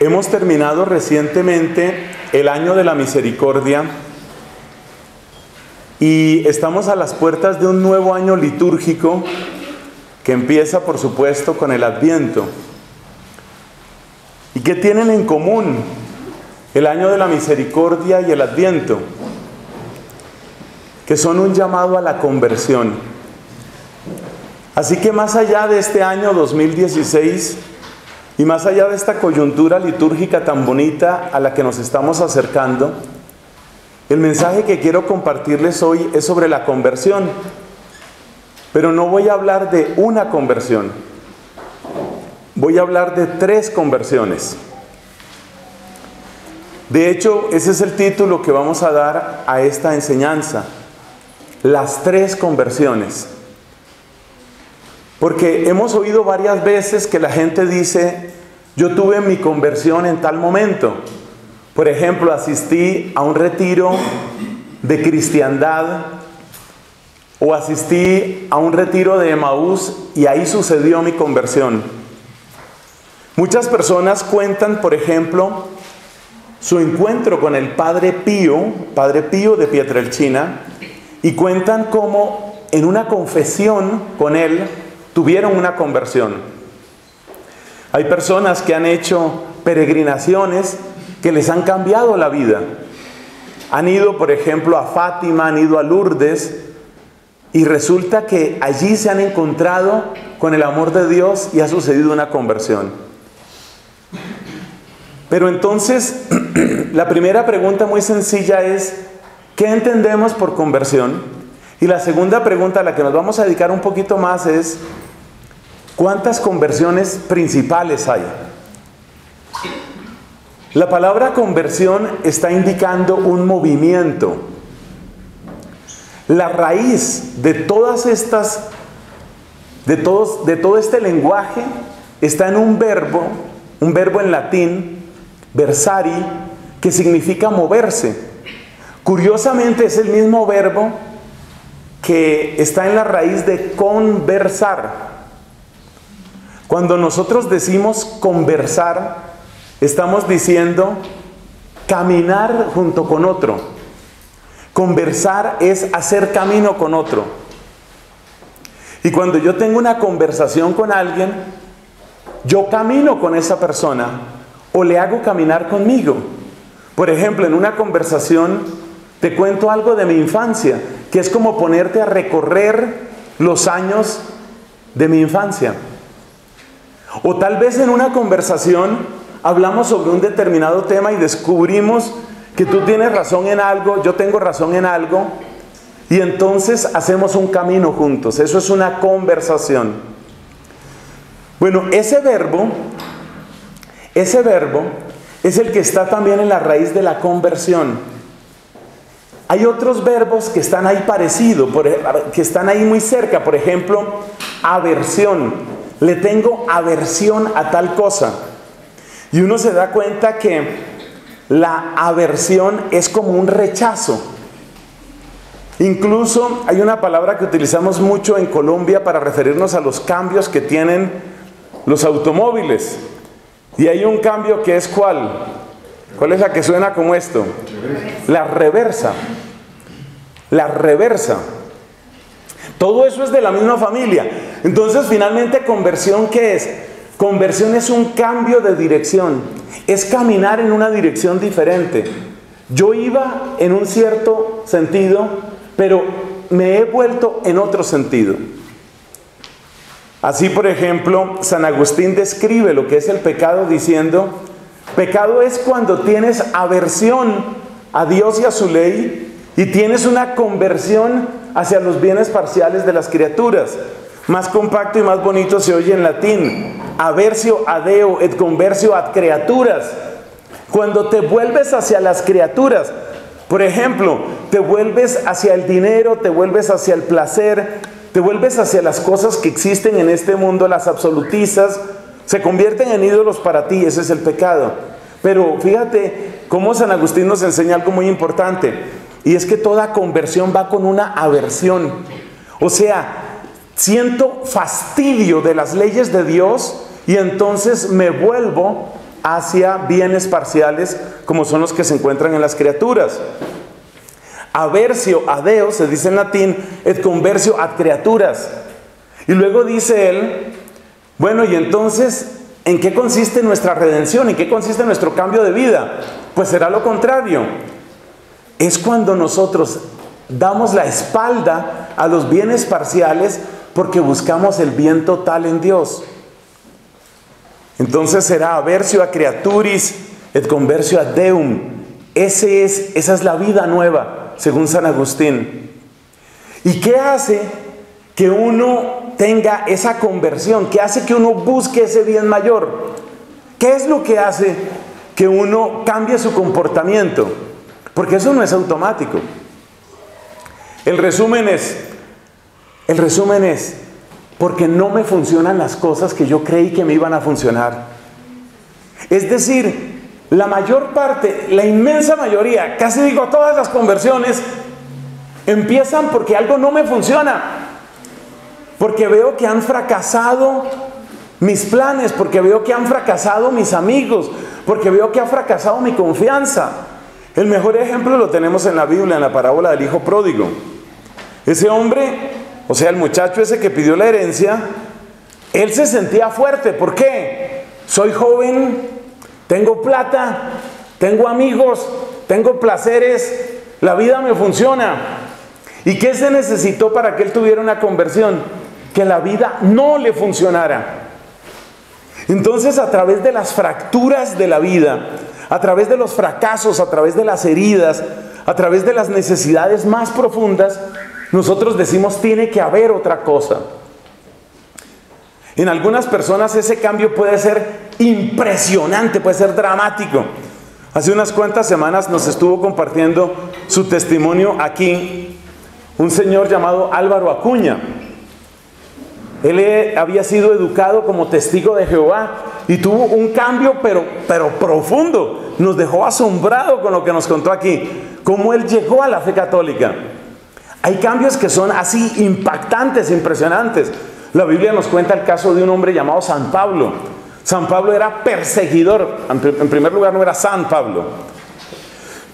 Hemos terminado recientemente el año de la misericordia y estamos a las puertas de un nuevo año litúrgico que empieza por supuesto con el Adviento. ¿Y qué tienen en común el año de la misericordia y el Adviento? Que son un llamado a la conversión. Así que más allá de este año 2016, y más allá de esta coyuntura litúrgica tan bonita a la que nos estamos acercando, el mensaje que quiero compartirles hoy es sobre la conversión. Pero no voy a hablar de una conversión. Voy a hablar de tres conversiones. De hecho, ese es el título que vamos a dar a esta enseñanza. Las tres conversiones. Porque hemos oído varias veces que la gente dice, yo tuve mi conversión en tal momento. Por ejemplo, asistí a un retiro de cristiandad o asistí a un retiro de Emaús y ahí sucedió mi conversión. Muchas personas cuentan, por ejemplo, su encuentro con el Padre Pío, Padre Pío de Pietrelcina, y cuentan cómo en una confesión con él tuvieron una conversión. Hay personas que han hecho peregrinaciones que les han cambiado la vida. Han ido, por ejemplo, a Fátima, han ido a Lourdes y resulta que allí se han encontrado con el amor de Dios y ha sucedido una conversión. Pero entonces, la primera pregunta muy sencilla es, ¿qué entendemos por conversión? Y la segunda pregunta a la que nos vamos a dedicar un poquito más es, ¿Cuántas conversiones principales hay? La palabra conversión está indicando un movimiento. La raíz de todas estas, de, todos, de todo este lenguaje está en un verbo, un verbo en latín, versari, que significa moverse. Curiosamente es el mismo verbo que está en la raíz de conversar. Cuando nosotros decimos conversar, estamos diciendo caminar junto con otro. Conversar es hacer camino con otro. Y cuando yo tengo una conversación con alguien, yo camino con esa persona o le hago caminar conmigo. Por ejemplo, en una conversación te cuento algo de mi infancia, que es como ponerte a recorrer los años de mi infancia. O tal vez en una conversación hablamos sobre un determinado tema y descubrimos que tú tienes razón en algo, yo tengo razón en algo, y entonces hacemos un camino juntos. Eso es una conversación. Bueno, ese verbo, ese verbo es el que está también en la raíz de la conversión. Hay otros verbos que están ahí parecidos, que están ahí muy cerca. Por ejemplo, aversión. Le tengo aversión a tal cosa. Y uno se da cuenta que la aversión es como un rechazo. Incluso hay una palabra que utilizamos mucho en Colombia para referirnos a los cambios que tienen los automóviles. Y hay un cambio que es cuál. ¿Cuál es la que suena como esto? La reversa. La reversa. Todo eso es de la misma familia. Entonces, finalmente, conversión, ¿qué es? Conversión es un cambio de dirección. Es caminar en una dirección diferente. Yo iba en un cierto sentido, pero me he vuelto en otro sentido. Así, por ejemplo, San Agustín describe lo que es el pecado diciendo, pecado es cuando tienes aversión a Dios y a su ley y tienes una conversión hacia los bienes parciales de las criaturas. Más compacto y más bonito se oye en latín. aversio a Deo et conversio ad criaturas. Cuando te vuelves hacia las criaturas, por ejemplo, te vuelves hacia el dinero, te vuelves hacia el placer, te vuelves hacia las cosas que existen en este mundo, las absolutizas, se convierten en ídolos para ti, ese es el pecado. Pero fíjate cómo San Agustín nos enseña algo muy importante, y es que toda conversión va con una aversión. O sea, siento fastidio de las leyes de Dios y entonces me vuelvo hacia bienes parciales como son los que se encuentran en las criaturas. Aversio a Deus, se dice en latín, et conversio ad criaturas. Y luego dice él, bueno, y entonces, ¿en qué consiste nuestra redención? ¿En qué consiste nuestro cambio de vida? Pues será lo contrario. Es cuando nosotros damos la espalda a los bienes parciales porque buscamos el bien total en Dios. Entonces será aversio a creaturis et conversio a deum. Esa es la vida nueva, según San Agustín. ¿Y qué hace que uno tenga esa conversión? ¿Qué hace que uno busque ese bien mayor? ¿Qué es lo que hace que uno cambie su comportamiento? Porque eso no es automático. El resumen es, el resumen es, porque no me funcionan las cosas que yo creí que me iban a funcionar. Es decir, la mayor parte, la inmensa mayoría, casi digo todas las conversiones, empiezan porque algo no me funciona. Porque veo que han fracasado mis planes, porque veo que han fracasado mis amigos, porque veo que ha fracasado mi confianza. El mejor ejemplo lo tenemos en la Biblia, en la parábola del Hijo Pródigo. Ese hombre o sea, el muchacho ese que pidió la herencia, él se sentía fuerte. ¿Por qué? Soy joven, tengo plata, tengo amigos, tengo placeres, la vida me funciona. ¿Y qué se necesitó para que él tuviera una conversión? Que la vida no le funcionara. Entonces a través de las fracturas de la vida, a través de los fracasos, a través de las heridas, a través de las necesidades más profundas, nosotros decimos tiene que haber otra cosa. En algunas personas ese cambio puede ser impresionante, puede ser dramático. Hace unas cuantas semanas nos estuvo compartiendo su testimonio aquí un señor llamado Álvaro Acuña. Él había sido educado como testigo de Jehová y tuvo un cambio pero, pero profundo. Nos dejó asombrado con lo que nos contó aquí, cómo él llegó a la fe católica. Hay cambios que son así impactantes, impresionantes. La Biblia nos cuenta el caso de un hombre llamado San Pablo. San Pablo era perseguidor. En primer lugar, no era San Pablo.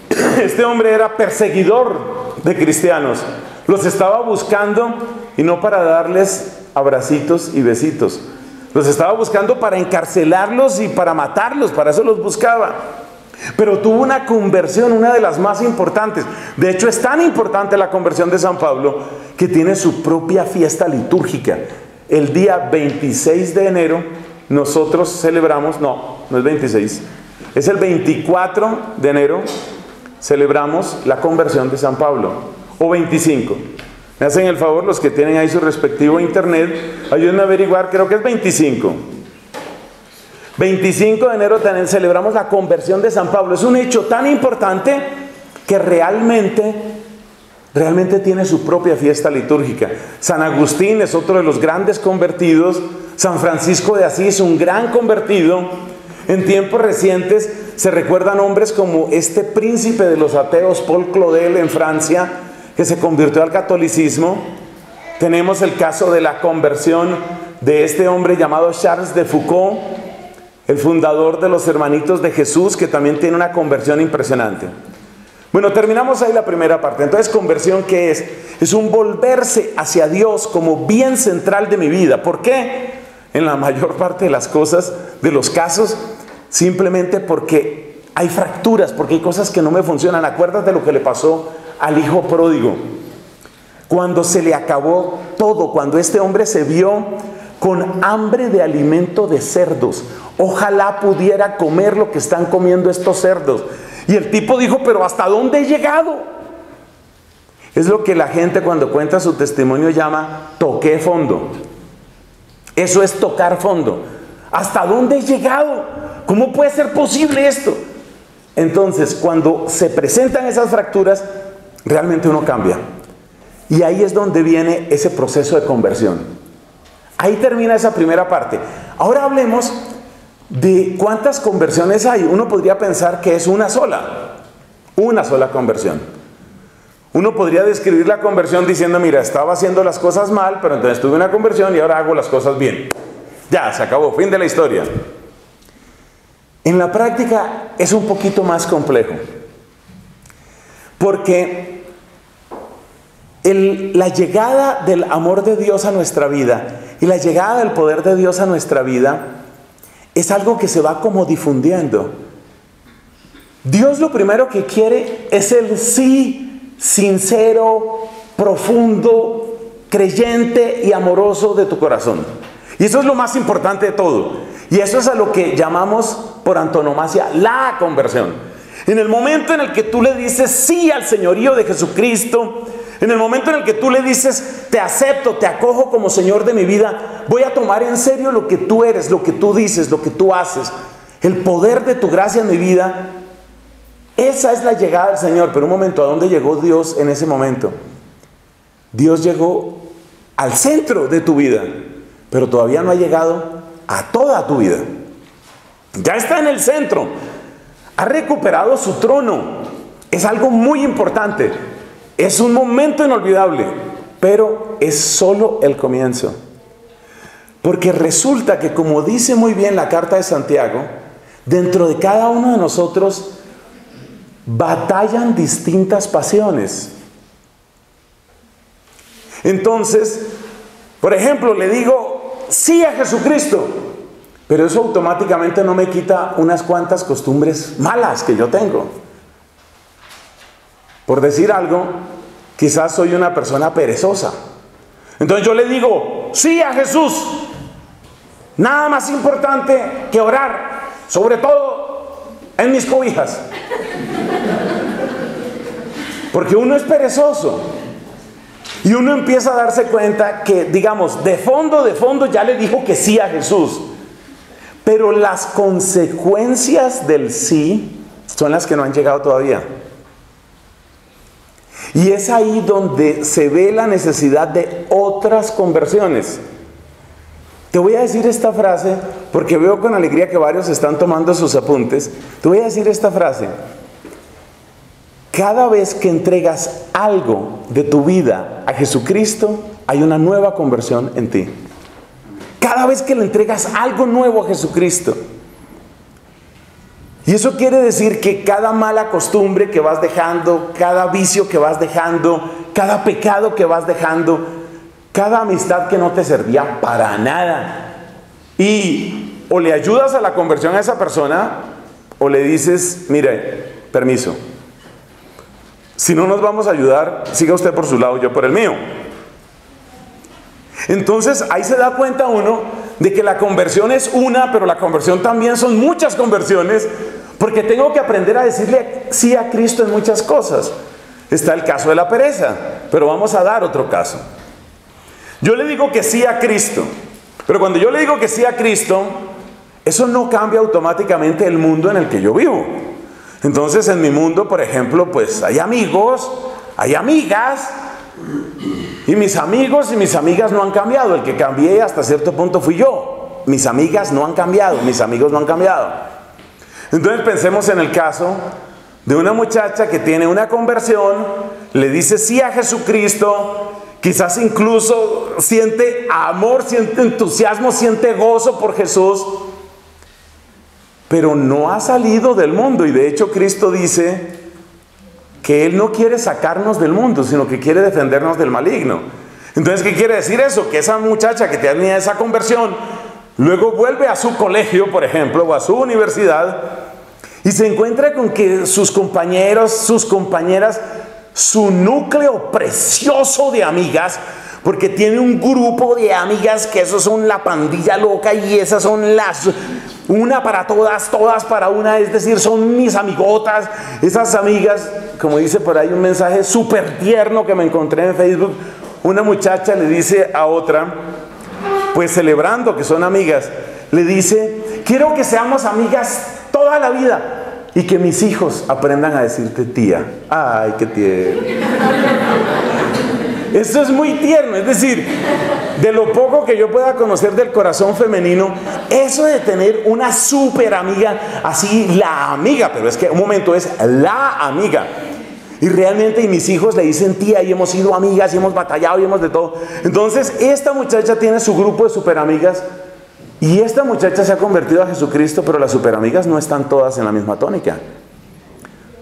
Este hombre era perseguidor de cristianos. Los estaba buscando y no para darles abracitos y besitos. Los estaba buscando para encarcelarlos y para matarlos. Para eso los buscaba. Pero tuvo una conversión, una de las más importantes. De hecho, es tan importante la conversión de San Pablo que tiene su propia fiesta litúrgica. El día 26 de enero nosotros celebramos, no, no es 26, es el 24 de enero, celebramos la conversión de San Pablo, o 25. Me hacen el favor los que tienen ahí su respectivo internet, ayúdenme a averiguar, creo que es 25. 25 de enero celebramos la conversión de San Pablo. Es un hecho tan importante que realmente, realmente tiene su propia fiesta litúrgica. San Agustín es otro de los grandes convertidos. San Francisco de Asís, un gran convertido. En tiempos recientes se recuerdan hombres como este príncipe de los ateos, Paul Claudel en Francia, que se convirtió al catolicismo. Tenemos el caso de la conversión de este hombre llamado Charles de Foucault, el fundador de los hermanitos de Jesús, que también tiene una conversión impresionante. Bueno, terminamos ahí la primera parte. Entonces, conversión, ¿qué es? Es un volverse hacia Dios como bien central de mi vida. ¿Por qué? En la mayor parte de las cosas, de los casos, simplemente porque hay fracturas, porque hay cosas que no me funcionan. Acuérdate de lo que le pasó al hijo pródigo. Cuando se le acabó todo, cuando este hombre se vio con hambre de alimento de cerdos. Ojalá pudiera comer lo que están comiendo estos cerdos. Y el tipo dijo, pero ¿hasta dónde he llegado? Es lo que la gente cuando cuenta su testimonio llama toqué fondo. Eso es tocar fondo. ¿hasta dónde he llegado? ¿Cómo puede ser posible esto? Entonces, cuando se presentan esas fracturas, realmente uno cambia. Y ahí es donde viene ese proceso de conversión. Ahí termina esa primera parte. Ahora hablemos de cuántas conversiones hay. Uno podría pensar que es una sola, una sola conversión. Uno podría describir la conversión diciendo, mira, estaba haciendo las cosas mal, pero entonces tuve una conversión y ahora hago las cosas bien. Ya, se acabó, fin de la historia. En la práctica es un poquito más complejo, porque la llegada del amor de Dios a nuestra vida y la llegada del poder de Dios a nuestra vida es algo que se va como difundiendo. Dios lo primero que quiere es el sí sincero, profundo, creyente y amoroso de tu corazón. Y eso es lo más importante de todo. Y eso es a lo que llamamos por antonomasia la conversión. En el momento en el que tú le dices sí al señorío de Jesucristo, en el momento en el que tú le dices, te acepto, te acojo como Señor de mi vida, voy a tomar en serio lo que tú eres, lo que tú dices, lo que tú haces, el poder de tu gracia en mi vida, esa es la llegada del Señor. Pero un momento, ¿a dónde llegó Dios en ese momento? Dios llegó al centro de tu vida, pero todavía no ha llegado a toda tu vida. Ya está en el centro, ha recuperado su trono. Es algo muy importante. Es un momento inolvidable, pero es solo el comienzo. Porque resulta que, como dice muy bien la carta de Santiago, dentro de cada uno de nosotros batallan distintas pasiones. Entonces, por ejemplo, le digo sí a Jesucristo, pero eso automáticamente no me quita unas cuantas costumbres malas que yo tengo. Por decir algo, quizás soy una persona perezosa. Entonces yo le digo, sí a Jesús. Nada más importante que orar, sobre todo en mis cobijas. Porque uno es perezoso. Y uno empieza a darse cuenta que, digamos, de fondo, de fondo ya le dijo que sí a Jesús. Pero las consecuencias del sí son las que no han llegado todavía. Y es ahí donde se ve la necesidad de otras conversiones. Te voy a decir esta frase porque veo con alegría que varios están tomando sus apuntes. Te voy a decir esta frase. Cada vez que entregas algo de tu vida a Jesucristo, hay una nueva conversión en ti. Cada vez que le entregas algo nuevo a Jesucristo, y eso quiere decir que cada mala costumbre que vas dejando, cada vicio que vas dejando, cada pecado que vas dejando, cada amistad que no te servía para nada, y o le ayudas a la conversión a esa persona, o le dices, mire, permiso, si no nos vamos a ayudar, siga usted por su lado, yo por el mío. Entonces ahí se da cuenta uno de que la conversión es una, pero la conversión también son muchas conversiones, porque tengo que aprender a decirle sí a Cristo en muchas cosas. Está el caso de la pereza, pero vamos a dar otro caso. Yo le digo que sí a Cristo, pero cuando yo le digo que sí a Cristo, eso no cambia automáticamente el mundo en el que yo vivo. Entonces en mi mundo, por ejemplo, pues hay amigos, hay amigas, y mis amigos y mis amigas no han cambiado. El que cambié hasta cierto punto fui yo. Mis amigas no han cambiado, mis amigos no han cambiado. Entonces pensemos en el caso de una muchacha que tiene una conversión, le dice sí a Jesucristo, quizás incluso siente amor, siente entusiasmo, siente gozo por Jesús, pero no ha salido del mundo. Y de hecho Cristo dice, que Él no quiere sacarnos del mundo, sino que quiere defendernos del maligno. Entonces, ¿qué quiere decir eso? Que esa muchacha que tenía esa conversión, luego vuelve a su colegio, por ejemplo, o a su universidad, y se encuentra con que sus compañeros, sus compañeras, su núcleo precioso de amigas, porque tiene un grupo de amigas que esos son la pandilla loca y esas son las una para todas, todas para una, es decir, son mis amigotas, esas amigas, como dice por ahí un mensaje súper tierno que me encontré en Facebook, una muchacha le dice a otra, pues celebrando que son amigas, le dice, quiero que seamos amigas toda la vida y que mis hijos aprendan a decirte tía. Ay, qué tierno. Esto es muy tierno, es decir, de lo poco que yo pueda conocer del corazón femenino, eso de tener una súper amiga, así la amiga, pero es que un momento es la amiga. Y realmente y mis hijos le dicen tía y hemos sido amigas y hemos batallado y hemos de todo. Entonces esta muchacha tiene su grupo de super amigas y esta muchacha se ha convertido a Jesucristo, pero las super amigas no están todas en la misma tónica.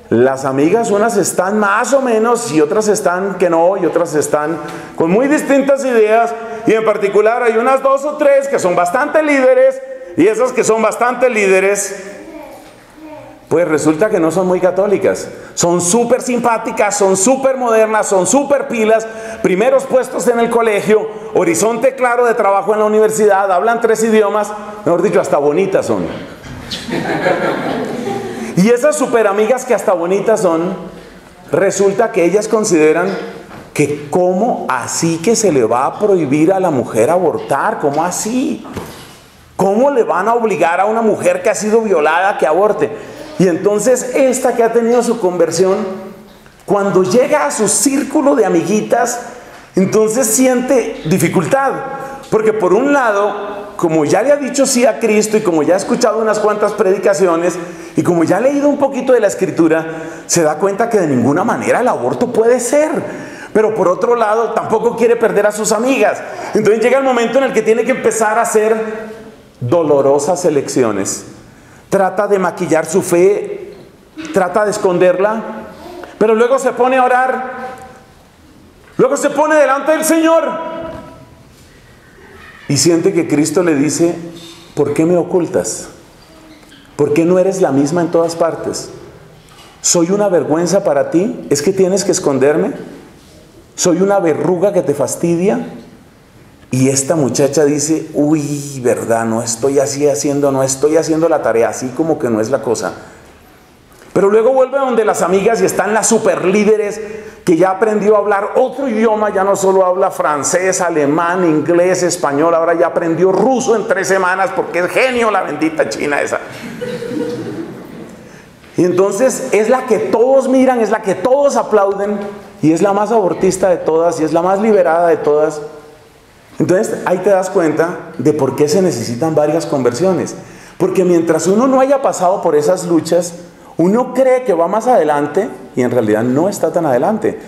Las amigas, unas están más o menos y otras están que no, y otras están con muy distintas ideas. Y en particular hay unas dos o tres que son bastante líderes y esas que son bastante líderes, pues resulta que no son muy católicas. Son súper simpáticas, son súper modernas, son súper pilas, primeros puestos en el colegio, horizonte claro de trabajo en la universidad, hablan tres idiomas, mejor dicho, hasta bonitas son. Y esas super amigas que hasta bonitas son, resulta que ellas consideran que cómo así que se le va a prohibir a la mujer abortar, cómo así. ¿Cómo le van a obligar a una mujer que ha sido violada que aborte? Y entonces esta que ha tenido su conversión, cuando llega a su círculo de amiguitas, entonces siente dificultad. Porque por un lado, como ya le ha dicho sí a Cristo y como ya ha escuchado unas cuantas predicaciones y como ya ha leído un poquito de la escritura, se da cuenta que de ninguna manera el aborto puede ser. Pero por otro lado, tampoco quiere perder a sus amigas. Entonces llega el momento en el que tiene que empezar a hacer dolorosas elecciones. Trata de maquillar su fe, trata de esconderla, pero luego se pone a orar, luego se pone delante del Señor y siente que Cristo le dice, ¿por qué me ocultas? ¿Por qué no eres la misma en todas partes? ¿Soy una vergüenza para ti? ¿Es que tienes que esconderme? ¿Soy una verruga que te fastidia? Y esta muchacha dice, uy, verdad, no estoy así haciendo, no estoy haciendo la tarea, así como que no es la cosa. Pero luego vuelve donde las amigas y están las super líderes que ya aprendió a hablar otro idioma, ya no solo habla francés, alemán, inglés, español, ahora ya aprendió ruso en tres semanas porque es genio la bendita China esa. Y entonces es la que todos miran, es la que todos aplauden y es la más abortista de todas y es la más liberada de todas. Entonces ahí te das cuenta de por qué se necesitan varias conversiones. Porque mientras uno no haya pasado por esas luchas, uno cree que va más adelante y en realidad no está tan adelante,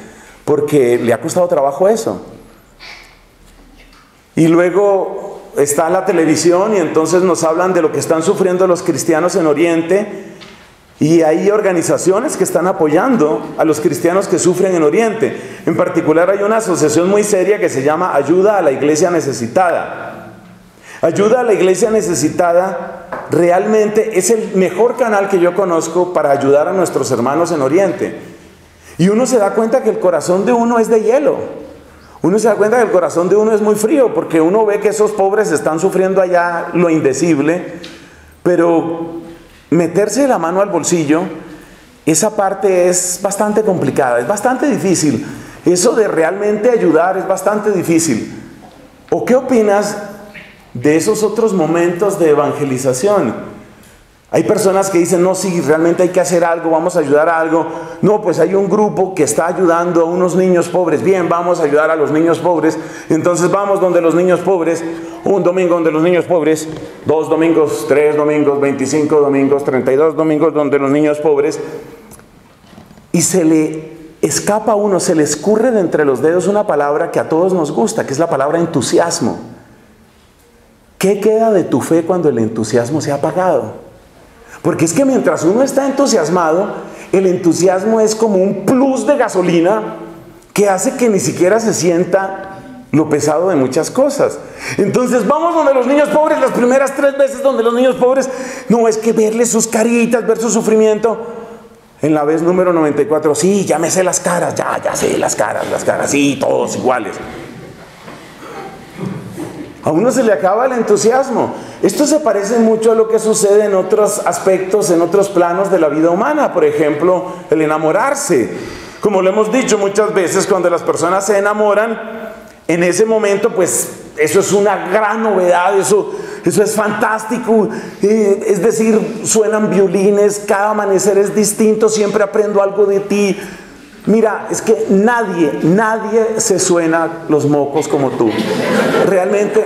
porque le ha costado trabajo eso. Y luego está la televisión y entonces nos hablan de lo que están sufriendo los cristianos en Oriente y hay organizaciones que están apoyando a los cristianos que sufren en Oriente. En particular hay una asociación muy seria que se llama Ayuda a la Iglesia Necesitada. Ayuda a la iglesia necesitada realmente es el mejor canal que yo conozco para ayudar a nuestros hermanos en Oriente. Y uno se da cuenta que el corazón de uno es de hielo. Uno se da cuenta que el corazón de uno es muy frío porque uno ve que esos pobres están sufriendo allá lo indecible, pero meterse la mano al bolsillo, esa parte es bastante complicada, es bastante difícil. Eso de realmente ayudar es bastante difícil. ¿O qué opinas de esos otros momentos de evangelización. Hay personas que dicen, no, sí, realmente hay que hacer algo, vamos a ayudar a algo. No, pues hay un grupo que está ayudando a unos niños pobres. Bien, vamos a ayudar a los niños pobres. Entonces vamos donde los niños pobres, un domingo donde los niños pobres, dos domingos, tres domingos, 25 domingos, 32 domingos donde los niños pobres. Y se le escapa a uno, se le escurre de entre los dedos una palabra que a todos nos gusta, que es la palabra entusiasmo. ¿Qué queda de tu fe cuando el entusiasmo se ha apagado? Porque es que mientras uno está entusiasmado, el entusiasmo es como un plus de gasolina que hace que ni siquiera se sienta lo pesado de muchas cosas. Entonces vamos donde los niños pobres, las primeras tres veces donde los niños pobres, no es que verles sus caritas, ver su sufrimiento. En la vez número 94, sí, ya me sé las caras, ya, ya sé las caras, las caras, sí, todos iguales. A uno se le acaba el entusiasmo. Esto se parece mucho a lo que sucede en otros aspectos, en otros planos de la vida humana. Por ejemplo, el enamorarse. Como lo hemos dicho muchas veces, cuando las personas se enamoran, en ese momento, pues eso es una gran novedad, eso eso es fantástico. Eh, es decir, suenan violines, cada amanecer es distinto, siempre aprendo algo de ti. Mira, es que nadie, nadie se suena los mocos como tú. Realmente,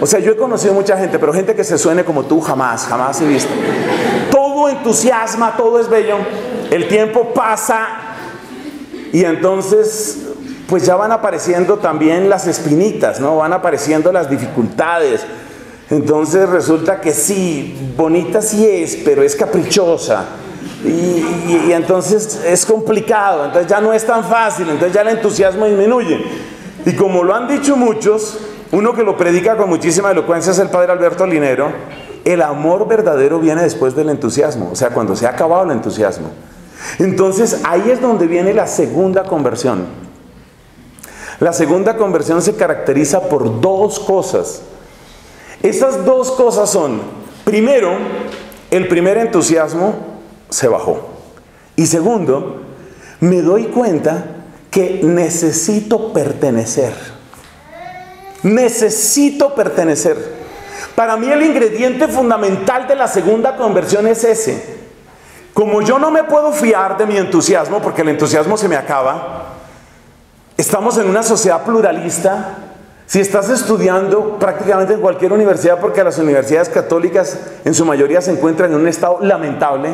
o sea, yo he conocido mucha gente, pero gente que se suene como tú jamás, jamás he visto. Todo entusiasma, todo es bello. El tiempo pasa y entonces pues ya van apareciendo también las espinitas, ¿no? Van apareciendo las dificultades. Entonces resulta que sí, bonita sí es, pero es caprichosa. Y, entonces es complicado, entonces ya no es tan fácil, entonces ya el entusiasmo disminuye. Y como lo han dicho muchos, uno que lo predica con muchísima elocuencia es el padre Alberto Linero, el amor verdadero viene después del entusiasmo, o sea, cuando se ha acabado el entusiasmo. Entonces ahí es donde viene la segunda conversión. La segunda conversión se caracteriza por dos cosas. Esas dos cosas son, primero, el primer entusiasmo se bajó. Y segundo, me doy cuenta que necesito pertenecer. Necesito pertenecer. Para mí el ingrediente fundamental de la segunda conversión es ese. Como yo no me puedo fiar de mi entusiasmo, porque el entusiasmo se me acaba, Estamos en una sociedad pluralista. Si estás estudiando prácticamente en cualquier universidad, porque las universidades católicas en su mayoría se encuentran en un estado lamentable,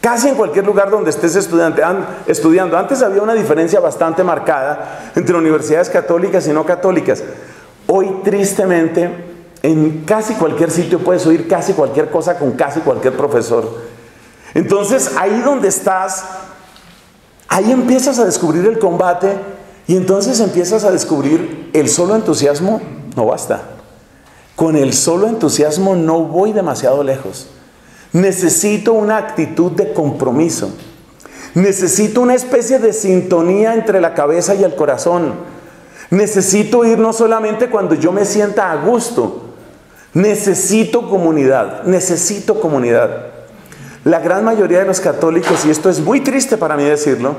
casi en cualquier lugar donde estés estudiando. Antes había una diferencia bastante marcada entre universidades católicas y no católicas. Hoy, tristemente, en casi cualquier sitio puedes oír casi cualquier cosa con casi cualquier profesor. Entonces, ahí donde estás, ahí empiezas a descubrir el combate y entonces empiezas a descubrir el solo entusiasmo no basta. Con el solo entusiasmo no voy demasiado lejos. Necesito una actitud de compromiso. Necesito una especie de sintonía entre la cabeza y el corazón. Necesito ir no solamente cuando yo me sienta a gusto. Necesito comunidad. Necesito comunidad. La gran mayoría de los católicos, y esto es muy triste para mí decirlo,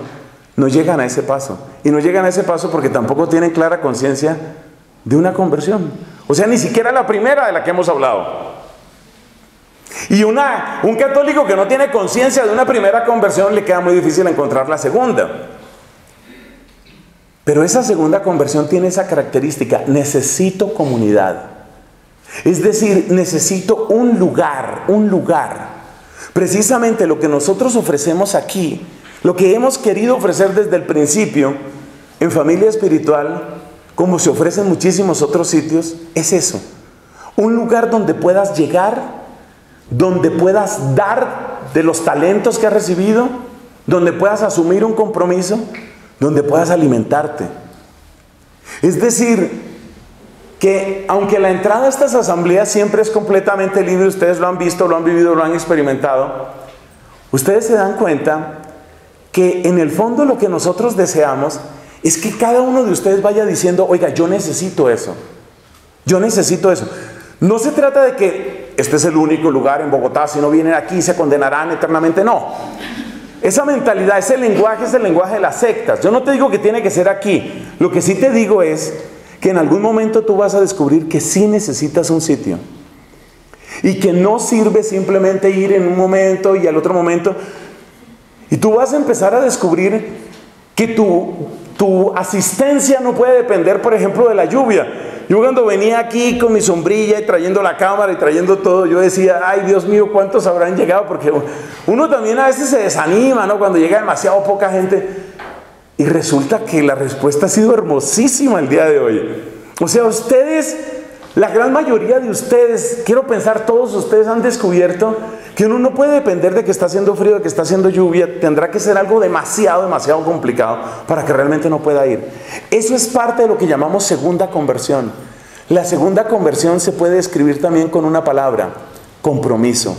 no llegan a ese paso. Y no llegan a ese paso porque tampoco tienen clara conciencia de una conversión. O sea, ni siquiera la primera de la que hemos hablado. Y una, un católico que no tiene conciencia de una primera conversión le queda muy difícil encontrar la segunda. Pero esa segunda conversión tiene esa característica, necesito comunidad. Es decir, necesito un lugar, un lugar. Precisamente lo que nosotros ofrecemos aquí lo que hemos querido ofrecer desde el principio en familia espiritual, como se ofrece en muchísimos otros sitios, es eso. Un lugar donde puedas llegar, donde puedas dar de los talentos que has recibido, donde puedas asumir un compromiso, donde puedas alimentarte. Es decir, que aunque la entrada a estas asambleas siempre es completamente libre, ustedes lo han visto, lo han vivido, lo han experimentado, ustedes se dan cuenta que en el fondo lo que nosotros deseamos es que cada uno de ustedes vaya diciendo, oiga, yo necesito eso. Yo necesito eso. No se trata de que este es el único lugar en Bogotá, si no vienen aquí se condenarán eternamente. No. Esa mentalidad, ese lenguaje es el lenguaje de las sectas. Yo no te digo que tiene que ser aquí. Lo que sí te digo es que en algún momento tú vas a descubrir que sí necesitas un sitio. Y que no sirve simplemente ir en un momento y al otro momento. Y tú vas a empezar a descubrir que tu, tu asistencia no puede depender, por ejemplo, de la lluvia. Yo cuando venía aquí con mi sombrilla y trayendo la cámara y trayendo todo, yo decía, ay Dios mío, ¿cuántos habrán llegado? Porque uno también a veces se desanima, ¿no? Cuando llega demasiado poca gente. Y resulta que la respuesta ha sido hermosísima el día de hoy. O sea, ustedes, la gran mayoría de ustedes, quiero pensar, todos ustedes han descubierto que uno no puede depender de que está haciendo frío, de que está haciendo lluvia, tendrá que ser algo demasiado, demasiado complicado para que realmente no pueda ir. Eso es parte de lo que llamamos segunda conversión. La segunda conversión se puede describir también con una palabra, compromiso.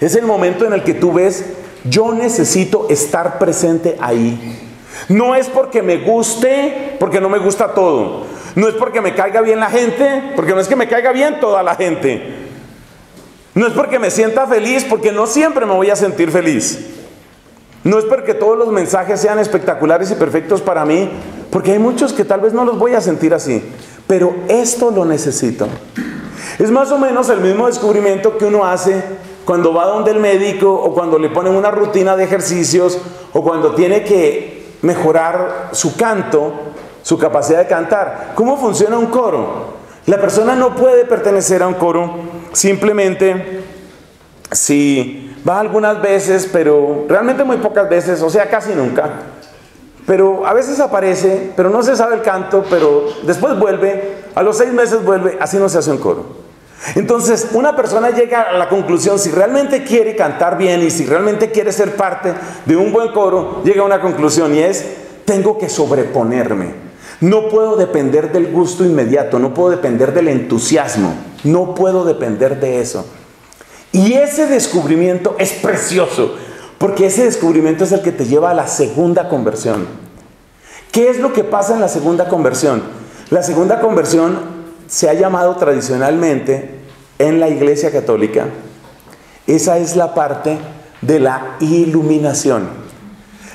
Es el momento en el que tú ves, yo necesito estar presente ahí. No es porque me guste, porque no me gusta todo. No es porque me caiga bien la gente, porque no es que me caiga bien toda la gente. No es porque me sienta feliz, porque no siempre me voy a sentir feliz. No es porque todos los mensajes sean espectaculares y perfectos para mí, porque hay muchos que tal vez no los voy a sentir así. Pero esto lo necesito. Es más o menos el mismo descubrimiento que uno hace cuando va donde el médico o cuando le ponen una rutina de ejercicios o cuando tiene que mejorar su canto, su capacidad de cantar. ¿Cómo funciona un coro? La persona no puede pertenecer a un coro simplemente si va algunas veces, pero realmente muy pocas veces, o sea, casi nunca. Pero a veces aparece, pero no se sabe el canto, pero después vuelve, a los seis meses vuelve, así no se hace un coro. Entonces, una persona llega a la conclusión, si realmente quiere cantar bien y si realmente quiere ser parte de un buen coro, llega a una conclusión y es, tengo que sobreponerme. No puedo depender del gusto inmediato, no puedo depender del entusiasmo, no puedo depender de eso. Y ese descubrimiento es precioso, porque ese descubrimiento es el que te lleva a la segunda conversión. ¿Qué es lo que pasa en la segunda conversión? La segunda conversión se ha llamado tradicionalmente en la Iglesia Católica, esa es la parte de la iluminación.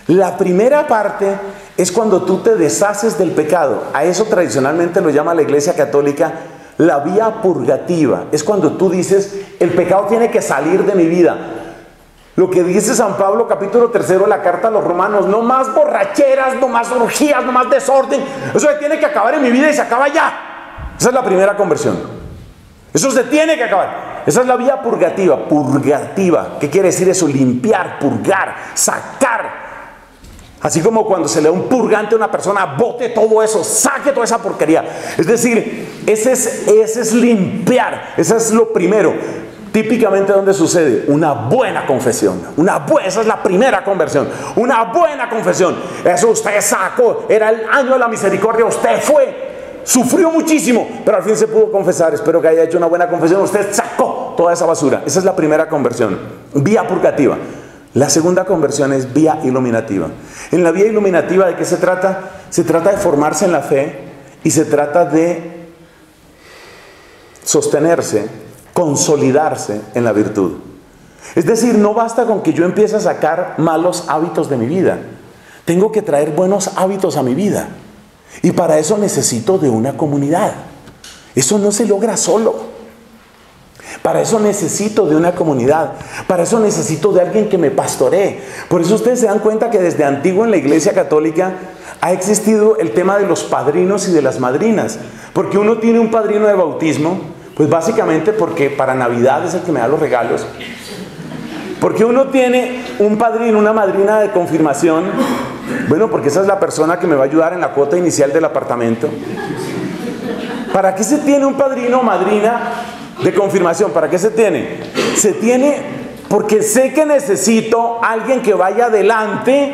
La primera parte es cuando tú te deshaces del pecado. A eso tradicionalmente lo llama la Iglesia Católica la vía purgativa. Es cuando tú dices, el pecado tiene que salir de mi vida. Lo que dice San Pablo capítulo tercero la carta a los romanos, no más borracheras, no más orgías, no más desorden. Eso tiene que acabar en mi vida y se acaba ya. Esa es la primera conversión. Eso se tiene que acabar. Esa es la vía purgativa. Purgativa. ¿Qué quiere decir eso? Limpiar, purgar, sacar. Así como cuando se le da un purgante a una persona, bote todo eso, saque toda esa porquería. Es decir, ese es, ese es limpiar. Eso es lo primero. Típicamente, ¿dónde sucede? Una buena confesión. Una buena, esa es la primera conversión. Una buena confesión. Eso usted sacó. Era el año de la misericordia. Usted fue Sufrió muchísimo, pero al fin se pudo confesar. Espero que haya hecho una buena confesión. Usted sacó toda esa basura. Esa es la primera conversión. Vía purgativa. La segunda conversión es vía iluminativa. En la vía iluminativa, ¿de qué se trata? Se trata de formarse en la fe y se trata de sostenerse, consolidarse en la virtud. Es decir, no basta con que yo empiece a sacar malos hábitos de mi vida. Tengo que traer buenos hábitos a mi vida. Y para eso necesito de una comunidad. Eso no se logra solo. Para eso necesito de una comunidad. Para eso necesito de alguien que me pastoree. Por eso ustedes se dan cuenta que desde antiguo en la Iglesia Católica ha existido el tema de los padrinos y de las madrinas. Porque uno tiene un padrino de bautismo, pues básicamente porque para Navidad es el que me da los regalos. Porque uno tiene un padrino, una madrina de confirmación, bueno, porque esa es la persona que me va a ayudar en la cuota inicial del apartamento. ¿Para qué se tiene un padrino o madrina de confirmación? ¿Para qué se tiene? Se tiene porque sé que necesito alguien que vaya adelante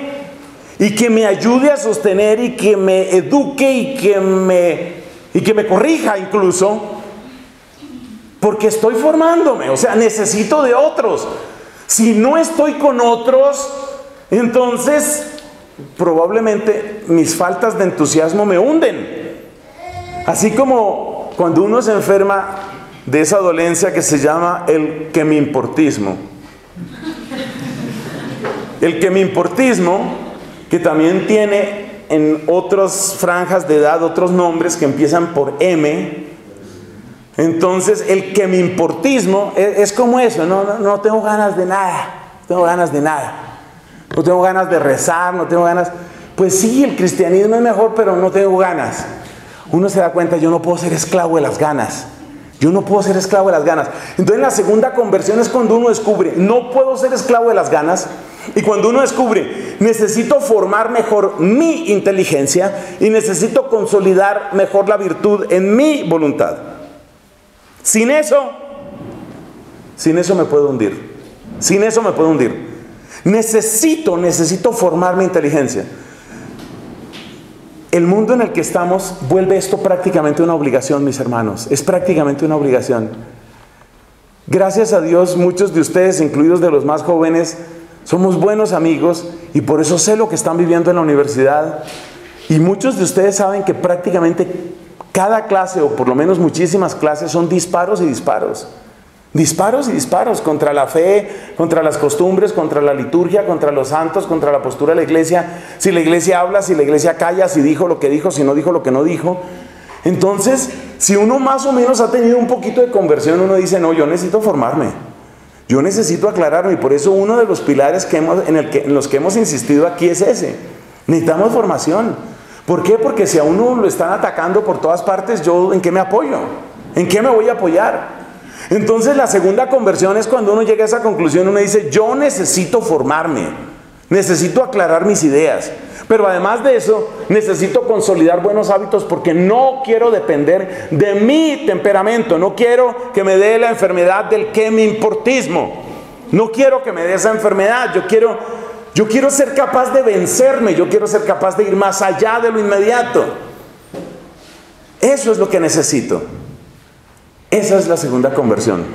y que me ayude a sostener y que me eduque y que me, y que me corrija incluso. Porque estoy formándome, o sea, necesito de otros. Si no estoy con otros, entonces probablemente mis faltas de entusiasmo me hunden. Así como cuando uno se enferma de esa dolencia que se llama el que me importismo. El que me importismo, que también tiene en otras franjas de edad otros nombres que empiezan por M. Entonces, el que me importismo es, como eso, no, no, no tengo ganas de nada, no tengo ganas de nada no tengo ganas de rezar, no tengo ganas. Pues sí, el cristianismo es mejor, pero no tengo ganas. Uno se da cuenta, yo no puedo ser esclavo de las ganas. Yo no puedo ser esclavo de las ganas. Entonces la segunda conversión es cuando uno descubre, no puedo ser esclavo de las ganas. Y cuando uno descubre, necesito formar mejor mi inteligencia y necesito consolidar mejor la virtud en mi voluntad. Sin eso, sin eso me puedo hundir. Sin eso me puedo hundir. Necesito, necesito formar mi inteligencia. El mundo en el que estamos vuelve esto prácticamente una obligación, mis hermanos. Es prácticamente una obligación. Gracias a Dios, muchos de ustedes, incluidos de los más jóvenes, somos buenos amigos y por eso sé lo que están viviendo en la universidad. Y muchos de ustedes saben que prácticamente cada clase, o por lo menos muchísimas clases, son disparos y disparos. Disparos y disparos contra la fe, contra las costumbres, contra la liturgia, contra los santos, contra la postura de la iglesia. Si la iglesia habla, si la iglesia calla, si dijo lo que dijo, si no dijo lo que no dijo. Entonces, Si uno más o menos ha tenido un poquito de conversión, uno dice, no, yo necesito formarme. Yo necesito aclararme y por eso uno de los pilares en, en los que hemos insistido aquí es ese. Necesitamos formación. ¿Por qué? Porque si a uno lo están atacando por todas partes, yo ¿en qué me apoyo? ¿En qué me voy a apoyar? Entonces la segunda conversión es cuando uno llega a esa conclusión, uno dice, yo necesito formarme, necesito aclarar mis ideas, pero además de eso, necesito consolidar buenos hábitos porque no quiero depender de mi temperamento, no quiero que me dé la enfermedad del que me importismo, no quiero que me dé esa enfermedad, yo quiero yo quiero ser capaz de vencerme, yo quiero ser capaz de ir más allá de lo inmediato. Eso es lo que necesito. Esa es la segunda conversión.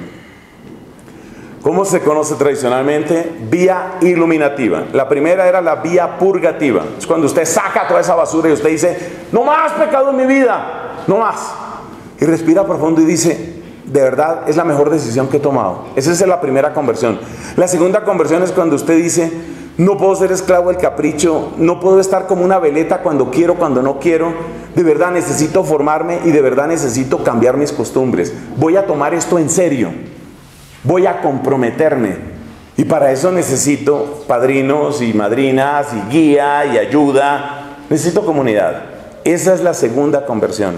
¿Cómo se conoce tradicionalmente? Vía iluminativa. La primera era la vía purgativa. Es cuando usted saca toda esa basura y usted dice, no más pecado en mi vida, no más. Y respira profundo y dice, de verdad es la mejor decisión que he tomado. Esa es la primera conversión. La segunda conversión es cuando usted dice, no puedo ser esclavo del capricho, no puedo estar como una veleta cuando quiero, cuando no quiero. De verdad necesito formarme y de verdad necesito cambiar mis costumbres. Voy a tomar esto en serio. Voy a comprometerme. Y para eso necesito padrinos y madrinas y guía y ayuda. Necesito comunidad. Esa es la segunda conversión.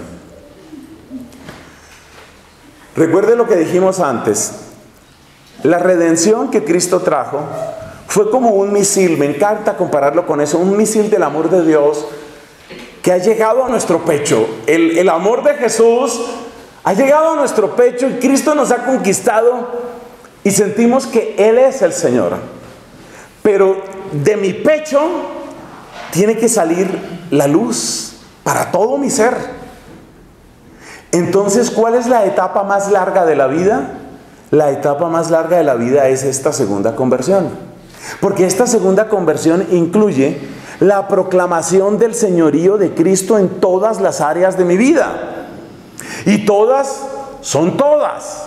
Recuerde lo que dijimos antes. La redención que Cristo trajo fue como un misil, me encanta compararlo con eso, un misil del amor de Dios que ha llegado a nuestro pecho. El, el amor de Jesús ha llegado a nuestro pecho y Cristo nos ha conquistado y sentimos que Él es el Señor. Pero de mi pecho tiene que salir la luz para todo mi ser. Entonces, ¿cuál es la etapa más larga de la vida? La etapa más larga de la vida es esta segunda conversión. Porque esta segunda conversión incluye la proclamación del señorío de Cristo en todas las áreas de mi vida. Y todas son todas.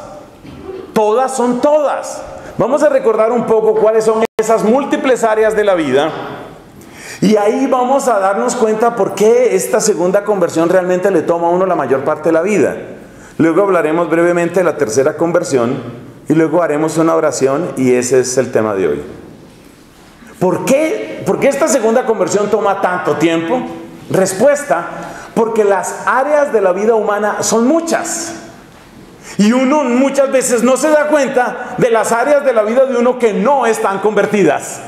Todas son todas. Vamos a recordar un poco cuáles son esas múltiples áreas de la vida. Y ahí vamos a darnos cuenta por qué esta segunda conversión realmente le toma a uno la mayor parte de la vida. Luego hablaremos brevemente de la tercera conversión y luego haremos una oración y ese es el tema de hoy. ¿Por qué, ¿Por qué esta segunda conversión toma tanto tiempo? Respuesta, porque las áreas de la vida humana son muchas. Y uno muchas veces no se da cuenta de las áreas de la vida de uno que no están convertidas.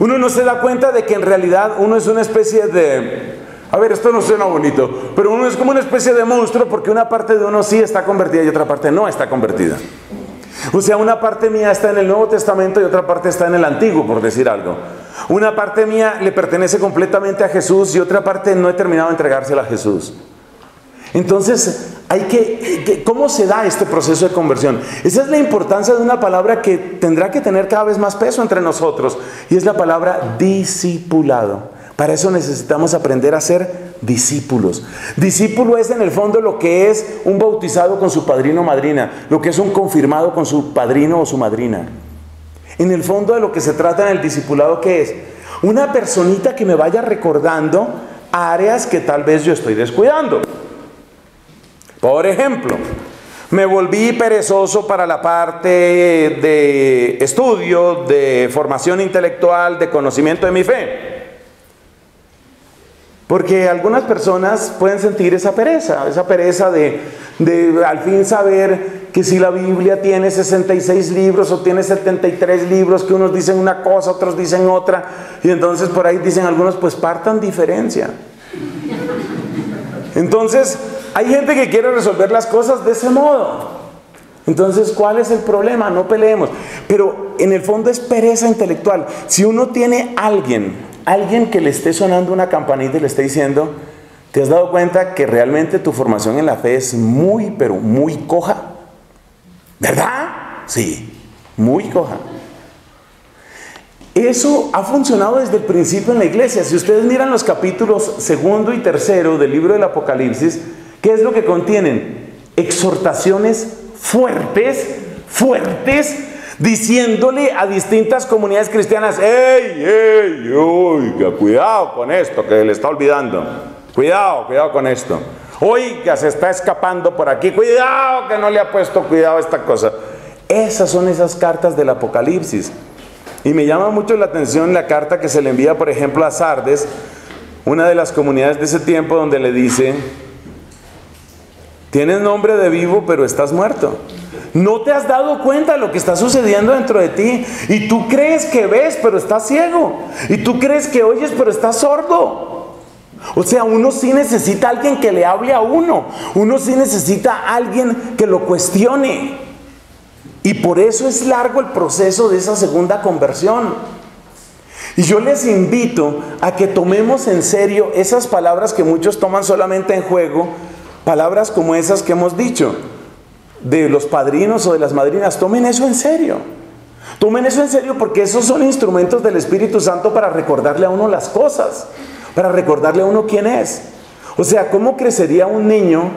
Uno no se da cuenta de que en realidad uno es una especie de... A ver, esto no suena bonito, pero uno es como una especie de monstruo porque una parte de uno sí está convertida y otra parte no está convertida. O sea, una parte mía está en el Nuevo Testamento y otra parte está en el Antiguo, por decir algo. Una parte mía le pertenece completamente a Jesús y otra parte no he terminado de entregársela a Jesús. Entonces, hay que, ¿cómo se da este proceso de conversión? Esa es la importancia de una palabra que tendrá que tener cada vez más peso entre nosotros y es la palabra discipulado. Para eso necesitamos aprender a ser discípulos. Discípulo es en el fondo lo que es un bautizado con su padrino o madrina, lo que es un confirmado con su padrino o su madrina. En el fondo de lo que se trata en el discipulado, ¿qué es? Una personita que me vaya recordando áreas que tal vez yo estoy descuidando. Por ejemplo, me volví perezoso para la parte de estudio, de formación intelectual, de conocimiento de mi fe. Porque algunas personas pueden sentir esa pereza, esa pereza de, al fin saber que si la Biblia tiene 66 libros o tiene 73 libros, que unos dicen una cosa, otros dicen otra, y entonces por ahí dicen algunos, pues partan diferencia. Entonces, hay gente que quiere resolver las cosas de ese modo. Entonces, ¿cuál es el problema? No peleemos. Pero en el fondo es pereza intelectual. Si uno tiene alguien alguien que le esté sonando una campanita y le esté diciendo, ¿te has dado cuenta que realmente tu formación en la fe es muy, pero muy coja? ¿Verdad? Sí, muy coja. Eso ha funcionado desde el principio en la iglesia. Si ustedes miran los capítulos segundo y tercero del libro del Apocalipsis, ¿qué es lo que contienen? Exhortaciones fuertes, fuertes diciéndole a distintas comunidades cristianas, ¡ey, ey, oiga, cuidado con esto que le está olvidando! Cuidado, cuidado con esto. Oiga, se está escapando por aquí. Cuidado que no le ha puesto cuidado a esta cosa. Esas son esas cartas del Apocalipsis. Y me llama mucho la atención la carta que se le envía, por ejemplo, a Sardes, una de las comunidades de ese tiempo, donde le dice, tienes nombre de vivo, pero estás muerto. No te has dado cuenta de lo que está sucediendo dentro de ti. Y tú crees que ves, pero estás ciego. Y tú crees que oyes, pero estás sordo. O sea, uno sí necesita alguien que le hable a uno. Uno sí necesita a alguien que lo cuestione. Y por eso es largo el proceso de esa segunda conversión. Y yo les invito a que tomemos en serio esas palabras que muchos toman solamente en juego, palabras como esas que hemos dicho de los padrinos o de las madrinas, tomen eso en serio. Tomen eso en serio porque esos son instrumentos del Espíritu Santo para recordarle a uno las cosas, para recordarle a uno quién es. O sea, ¿cómo crecería un niño?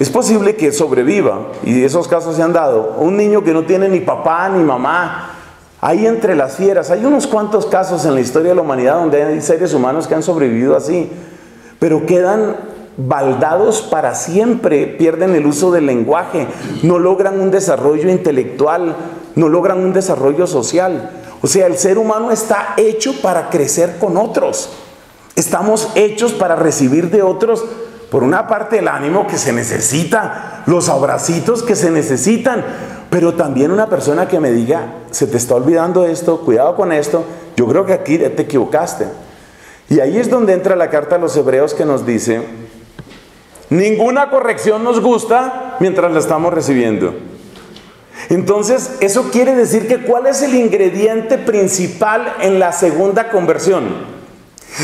Es posible que sobreviva, y esos casos se han dado, un niño que no tiene ni papá ni mamá, ahí entre las fieras, hay unos cuantos casos en la historia de la humanidad donde hay seres humanos que han sobrevivido así, pero quedan baldados para siempre, pierden el uso del lenguaje, no logran un desarrollo intelectual, no logran un desarrollo social. O sea, el ser humano está hecho para crecer con otros. Estamos hechos para recibir de otros, por una parte, el ánimo que se necesita, los abracitos que se necesitan, pero también una persona que me diga, se te está olvidando esto, cuidado con esto, yo creo que aquí te equivocaste. Y ahí es donde entra la carta a los hebreos que nos dice, Ninguna corrección nos gusta mientras la estamos recibiendo. Entonces, eso quiere decir que cuál es el ingrediente principal en la segunda conversión.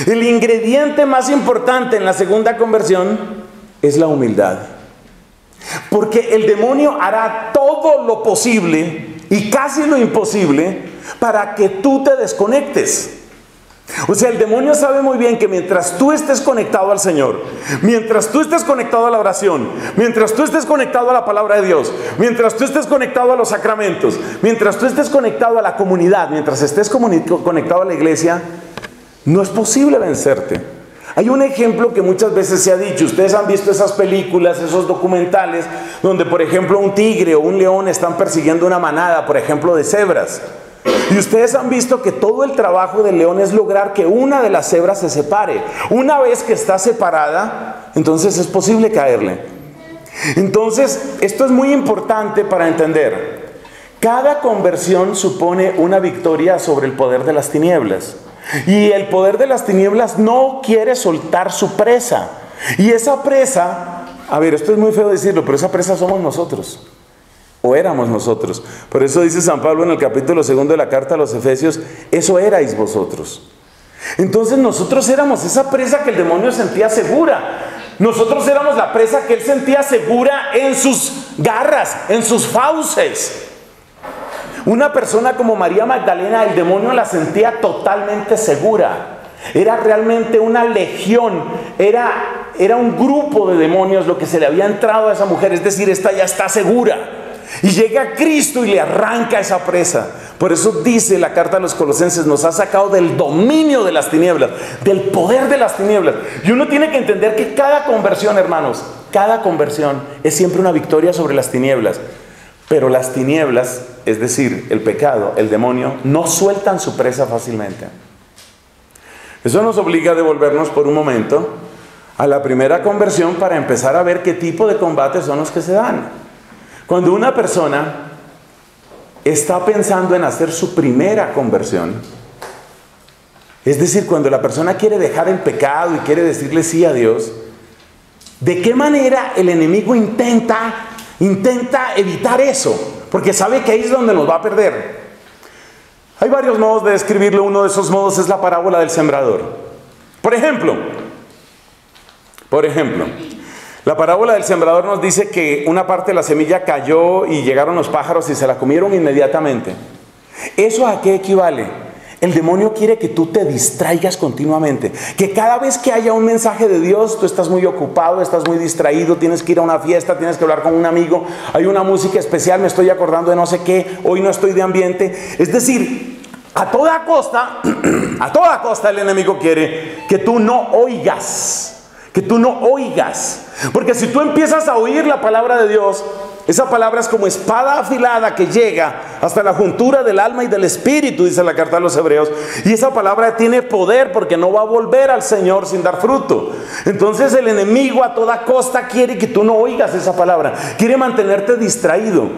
El ingrediente más importante en la segunda conversión es la humildad. Porque el demonio hará todo lo posible y casi lo imposible para que tú te desconectes. O sea, el demonio sabe muy bien que mientras tú estés conectado al Señor, mientras tú estés conectado a la oración, mientras tú estés conectado a la palabra de Dios, mientras tú estés conectado a los sacramentos, mientras tú estés conectado a la comunidad, mientras estés conectado a la iglesia, no es posible vencerte. Hay un ejemplo que muchas veces se ha dicho, ustedes han visto esas películas, esos documentales, donde por ejemplo un tigre o un león están persiguiendo una manada, por ejemplo, de cebras. Y ustedes han visto que todo el trabajo del león es lograr que una de las cebras se separe. Una vez que está separada, entonces es posible caerle. Entonces, esto es muy importante para entender. Cada conversión supone una victoria sobre el poder de las tinieblas. Y el poder de las tinieblas no quiere soltar su presa. Y esa presa, a ver, esto es muy feo decirlo, pero esa presa somos nosotros o éramos nosotros. Por eso dice San Pablo en el capítulo segundo de la carta a los Efesios, eso erais vosotros. Entonces nosotros éramos esa presa que el demonio sentía segura. Nosotros éramos la presa que él sentía segura en sus garras, en sus fauces. Una persona como María Magdalena, el demonio la sentía totalmente segura. Era realmente una legión, era, era un grupo de demonios lo que se le había entrado a esa mujer. Es decir, esta ya está segura. Y llega Cristo y le arranca esa presa. Por eso dice la carta a los colosenses, nos ha sacado del dominio de las tinieblas, del poder de las tinieblas. Y uno tiene que entender que cada conversión, hermanos, cada conversión es siempre una victoria sobre las tinieblas. Pero las tinieblas, es decir, el pecado, el demonio, no sueltan su presa fácilmente. Eso nos obliga a devolvernos por un momento a la primera conversión para empezar a ver qué tipo de combates son los que se dan. Cuando una persona está pensando en hacer su primera conversión, es decir, cuando la persona quiere dejar el pecado y quiere decirle sí a Dios, ¿de qué manera el enemigo intenta, intenta evitar eso? Porque sabe que ahí es donde nos va a perder. Hay varios modos de describirlo. Uno de esos modos es la parábola del sembrador. Por ejemplo, por ejemplo, la parábola del sembrador nos dice que una parte de la semilla cayó y llegaron los pájaros y se la comieron inmediatamente. ¿Eso a qué equivale? El demonio quiere que tú te distraigas continuamente, que cada vez que haya un mensaje de Dios, tú estás muy ocupado, estás muy distraído, tienes que ir a una fiesta, tienes que hablar con un amigo, hay una música especial, me estoy acordando de no sé qué, hoy no estoy de ambiente. Es decir, a toda costa, a toda costa el enemigo quiere que tú no oigas que tú no oigas. Porque si tú empiezas a oír la palabra de Dios, esa palabra es como espada afilada que llega hasta la juntura del alma y del espíritu, dice la carta a los hebreos. Y esa palabra tiene poder porque no va a volver al Señor sin dar fruto. Entonces el enemigo a toda costa quiere que tú no oigas esa palabra. Quiere mantenerte distraído.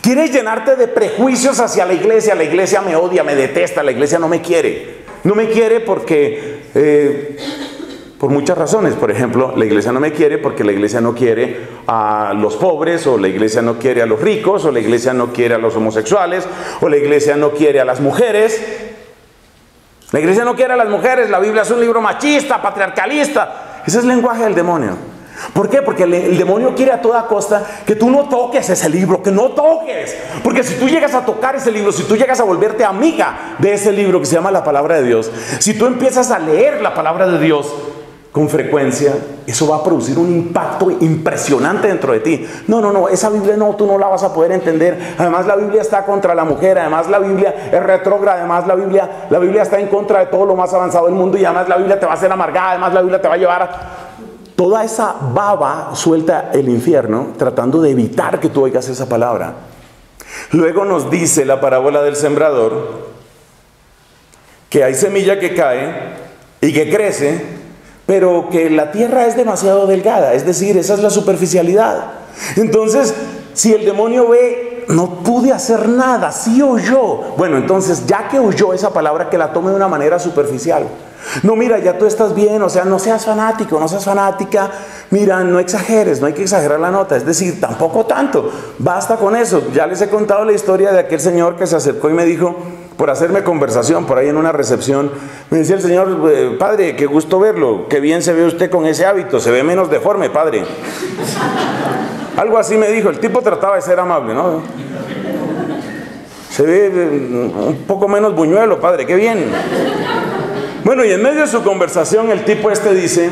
Quiere llenarte de prejuicios hacia la iglesia. La iglesia me odia, me detesta, la iglesia no me quiere. No me quiere porque... Eh, por muchas razones. Por ejemplo, la iglesia no me quiere porque la iglesia no quiere a los pobres, o la iglesia no quiere a los ricos, o la iglesia no quiere a los homosexuales, o la iglesia no quiere a las mujeres. La iglesia no quiere a las mujeres, la Biblia es un libro machista, patriarcalista. Ese es el lenguaje del demonio. ¿Por qué? Porque el, el, demonio quiere a toda costa que tú no toques ese libro, que no toques. Porque si tú llegas a tocar ese libro, si tú llegas a volverte amiga de ese libro que se llama la palabra de Dios, si tú empiezas a leer la palabra de Dios, con frecuencia, eso va a producir un impacto impresionante dentro de ti. No, no, no, esa Biblia no, tú no la vas a poder entender. Además la Biblia está contra la mujer, además la Biblia es retrógrada, además la Biblia, la Biblia está en contra de todo lo más avanzado del mundo y además la Biblia te va a hacer amargada, además la Biblia te va a llevar. Toda esa baba suelta el infierno tratando de evitar que tú oigas esa palabra. Luego nos dice la parábola del sembrador que hay semilla que cae y que crece pero que la tierra es demasiado delgada, es decir, esa es la superficialidad. Entonces, si el demonio ve, no pude hacer nada, sí oyó. Bueno, entonces, ya que oyó esa palabra, que la tome de una manera superficial. No, mira, ya tú estás bien, o sea, no seas fanático, no seas fanática. Mira, no exageres, no hay que exagerar la nota, es decir, tampoco tanto. Basta con eso. Ya les he contado la historia de aquel señor que se acercó y me dijo, por hacerme conversación por ahí en una recepción. Me decía el Señor, eh, Padre, qué gusto verlo, qué bien se ve usted con ese hábito, se ve menos deforme, Padre. Algo así me dijo, el tipo trataba de ser amable, ¿no? Se ve eh, un poco menos buñuelo, Padre, qué bien. Bueno, y en medio de su conversación el tipo este dice,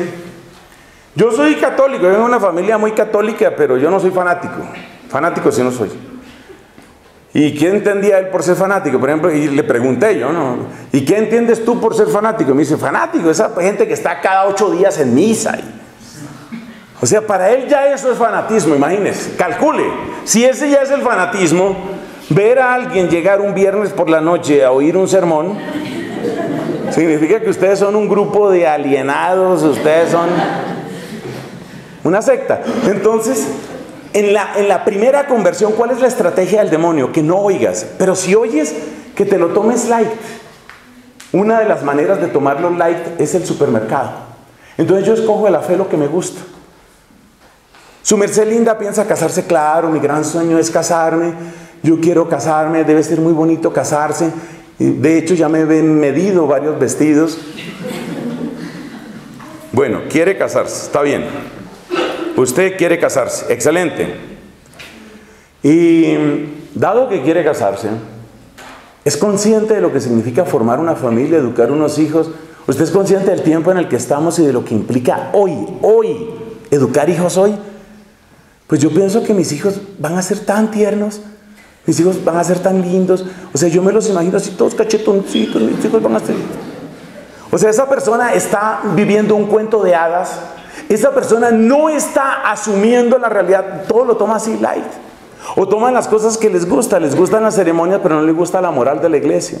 yo soy católico, yo vengo de una familia muy católica, pero yo no soy fanático. Fanático sí no soy. ¿Y qué entendía él por ser fanático? Por ejemplo, y le pregunté yo, ¿no? ¿Y qué entiendes tú por ser fanático? me dice, fanático, esa gente que está cada ocho días en misa. O sea, para él ya eso es fanatismo, imagínese. Calcule, si ese ya es el fanatismo, ver a alguien llegar un viernes por la noche a oír un sermón, significa que ustedes son un grupo de alienados, ustedes son una secta. Entonces, en la, en la primera conversión, ¿cuál es la estrategia del demonio? Que no oigas, pero si oyes, que te lo tomes light. Una de las maneras de tomarlo light es el supermercado. Entonces yo escojo de la fe lo que me gusta. Su merced linda piensa casarse, claro, mi gran sueño es casarme, yo quiero casarme, debe ser muy bonito casarse. De hecho ya me he medido varios vestidos. Bueno, quiere casarse, está bien. Usted quiere casarse, excelente. Y dado que quiere casarse, es consciente de lo que significa formar una familia, educar unos hijos. Usted es consciente del tiempo en el que estamos y de lo que implica hoy, hoy, educar hijos hoy. Pues yo pienso que mis hijos van a ser tan tiernos, mis hijos van a ser tan lindos. O sea, yo me los imagino así todos cachetoncitos, mis hijos van a ser... O sea, esa persona está viviendo un cuento de hadas esa persona no está asumiendo la realidad, todo lo toma así light. O toman las cosas que les gusta, les gustan las ceremonias, pero no les gusta la moral de la iglesia.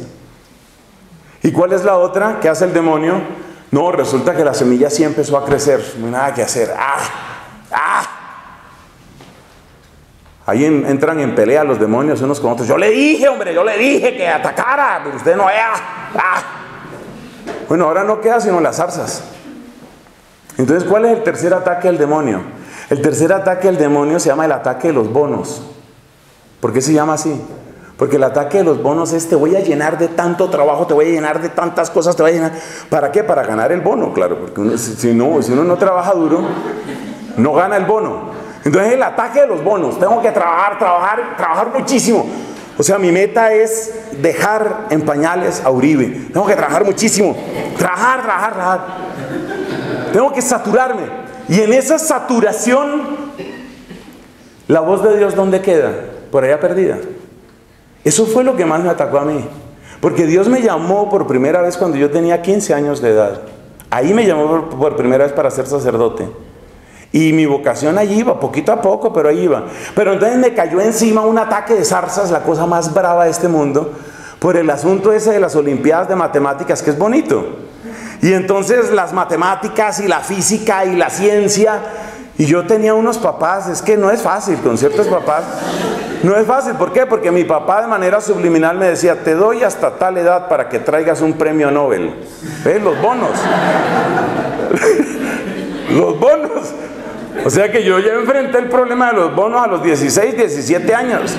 ¿Y cuál es la otra que hace el demonio? No, resulta que la semilla sí empezó a crecer, no hay nada que hacer. ¡Ah! ¡Ah! Ahí entran en pelea los demonios unos con otros. Yo le dije, hombre, yo le dije que atacara, pero usted no vea. ¡Ah! Bueno, ahora no queda sino las zarzas. Entonces, ¿cuál es el tercer ataque al demonio? El tercer ataque al demonio se llama el ataque de los bonos. ¿Por qué se llama así? Porque el ataque de los bonos es te voy a llenar de tanto trabajo, te voy a llenar de tantas cosas, te voy a llenar. ¿Para qué? Para ganar el bono, claro. Porque si, no, si uno no trabaja duro, no gana el bono. Entonces el ataque de los bonos, tengo que trabajar, trabajar, trabajar muchísimo. O sea, mi meta es dejar en pañales a Uribe. Tengo que trabajar muchísimo. Trabajar, trabajar, trabajar. Tengo que saturarme. Y en esa saturación, la voz de Dios, ¿dónde queda? Por allá perdida. Eso fue lo que más me atacó a mí. Porque Dios me llamó por primera vez cuando yo tenía 15 años de edad. Ahí me llamó por, primera vez para ser sacerdote. Y mi vocación allí iba, poquito a poco, pero ahí iba. Pero entonces me cayó encima un ataque de zarzas, la cosa más brava de este mundo, por el asunto ese de las Olimpiadas de Matemáticas, que es bonito. Y entonces las matemáticas y la física y la ciencia. Y yo tenía unos papás, es que no es fácil con ciertos papás. No es fácil, ¿por qué? Porque mi papá de manera subliminal me decía, te doy hasta tal edad para que traigas un premio Nobel. ¿Ves? Los bonos. los bonos. O sea que yo ya enfrenté el problema de los bonos a los 16, 17 años.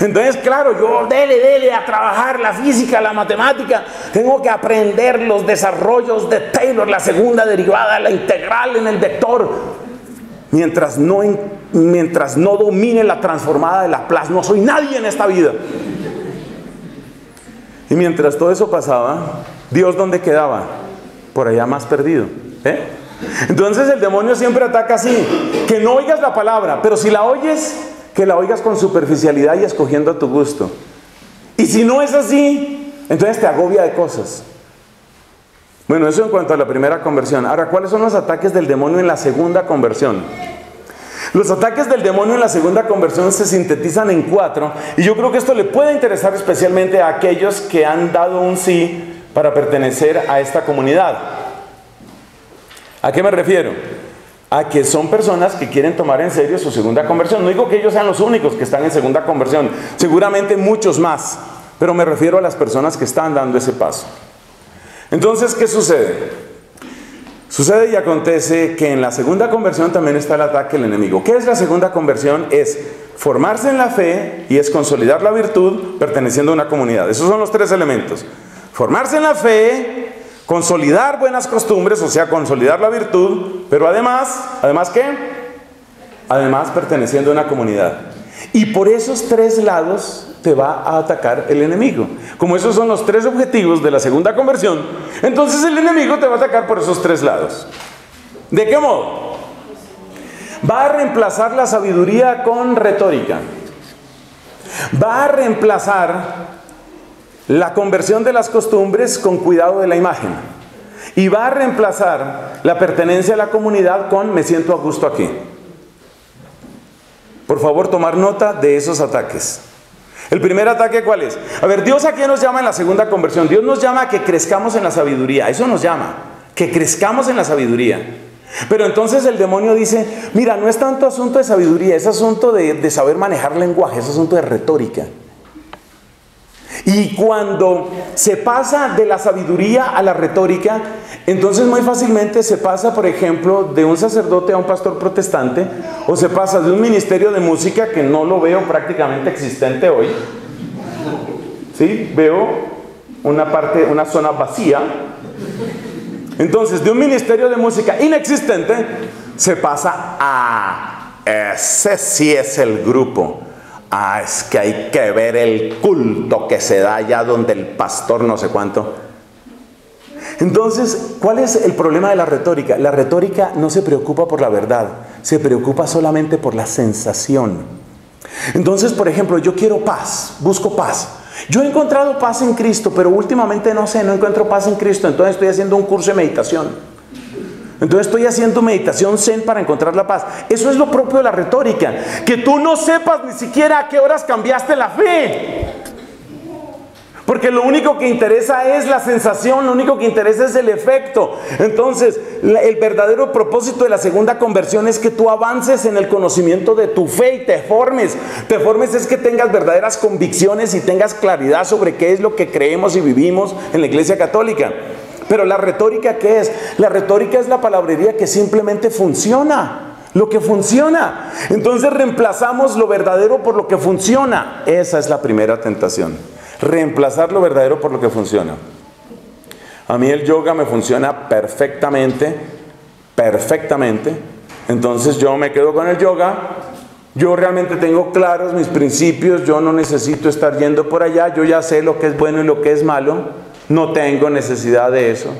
Entonces, claro, yo dele, dele a trabajar la física, la matemática. Tengo que aprender los desarrollos de Taylor, la segunda derivada, la integral en el vector. Mientras no, mientras no domine la transformada de Laplace, no soy nadie en esta vida. Y mientras todo eso pasaba, Dios dónde quedaba? Por allá más perdido. ¿eh? Entonces el demonio siempre ataca así, que no oigas la palabra, pero si la oyes, que la oigas con superficialidad y escogiendo a tu gusto. Y si no es así, entonces te agobia de cosas. Bueno, eso en cuanto a la primera conversión. Ahora, ¿cuáles son los ataques del demonio en la segunda conversión? Los ataques del demonio en la segunda conversión se sintetizan en cuatro y yo creo que esto le puede interesar especialmente a aquellos que han dado un sí para pertenecer a esta comunidad. ¿A qué me refiero? A que son personas que quieren tomar en serio su segunda conversión. No digo que ellos sean los únicos que están en segunda conversión, seguramente muchos más, pero me refiero a las personas que están dando ese paso. Entonces, ¿qué sucede? Sucede y acontece que en la segunda conversión también está el ataque del enemigo. ¿Qué es la segunda conversión? Es formarse en la fe y es consolidar la virtud perteneciendo a una comunidad. Esos son los tres elementos. Formarse en la fe, consolidar buenas costumbres, o sea, consolidar la virtud, pero además, ¿además qué? Además perteneciendo a una comunidad. Y por esos tres lados te va a atacar el enemigo. Como esos son los tres objetivos de la segunda conversión, entonces el enemigo te va a atacar por esos tres lados. ¿De qué modo? Va a reemplazar la sabiduría con retórica. Va a reemplazar la conversión de las costumbres con cuidado de la imagen. Y va a reemplazar la pertenencia a la comunidad con me siento a gusto aquí. Por favor, tomar nota de esos ataques. El primer ataque, ¿cuál es? A ver, Dios a quién nos llama en la segunda conversión. Dios nos llama a que crezcamos en la sabiduría. Eso nos llama, que crezcamos en la sabiduría. Pero entonces el demonio dice, mira, no es tanto asunto de sabiduría, es asunto de, de saber manejar lenguaje, es asunto de retórica. Y cuando se pasa de la sabiduría a la retórica, entonces muy fácilmente se pasa, por ejemplo, de un sacerdote a un pastor protestante, o se pasa de un ministerio de música que no lo veo prácticamente existente hoy. ¿Sí? Veo una parte, una zona vacía. Entonces, de un ministerio de música inexistente, se pasa a ese sí es el grupo Ah, es que hay que ver el culto que se da allá donde el pastor no sé cuánto. Entonces, ¿cuál es el problema de la retórica? La retórica no se preocupa por la verdad, se preocupa solamente por la sensación. Entonces, por ejemplo, yo quiero paz, busco paz. Yo he encontrado paz en Cristo, pero últimamente no sé, no encuentro paz en Cristo, entonces estoy haciendo un curso de meditación. Entonces estoy haciendo meditación zen para encontrar la paz. Eso es lo propio de la retórica. Que tú no sepas ni siquiera a qué horas cambiaste la fe. Porque lo único que interesa es la sensación, lo único que interesa es el efecto. Entonces, el verdadero propósito de la segunda conversión es que tú avances en el conocimiento de tu fe y te formes. Te formes es que tengas verdaderas convicciones y tengas claridad sobre qué es lo que creemos y vivimos en la Iglesia Católica. Pero la retórica, ¿qué es? La retórica es la palabrería que simplemente funciona. Lo que funciona. Entonces reemplazamos lo verdadero por lo que funciona. Esa es la primera tentación. Reemplazar lo verdadero por lo que funciona. A mí el yoga me funciona perfectamente, perfectamente. Entonces yo me quedo con el yoga. Yo realmente tengo claros mis principios. Yo no necesito estar yendo por allá. Yo ya sé lo que es bueno y lo que es malo. No tengo necesidad de eso.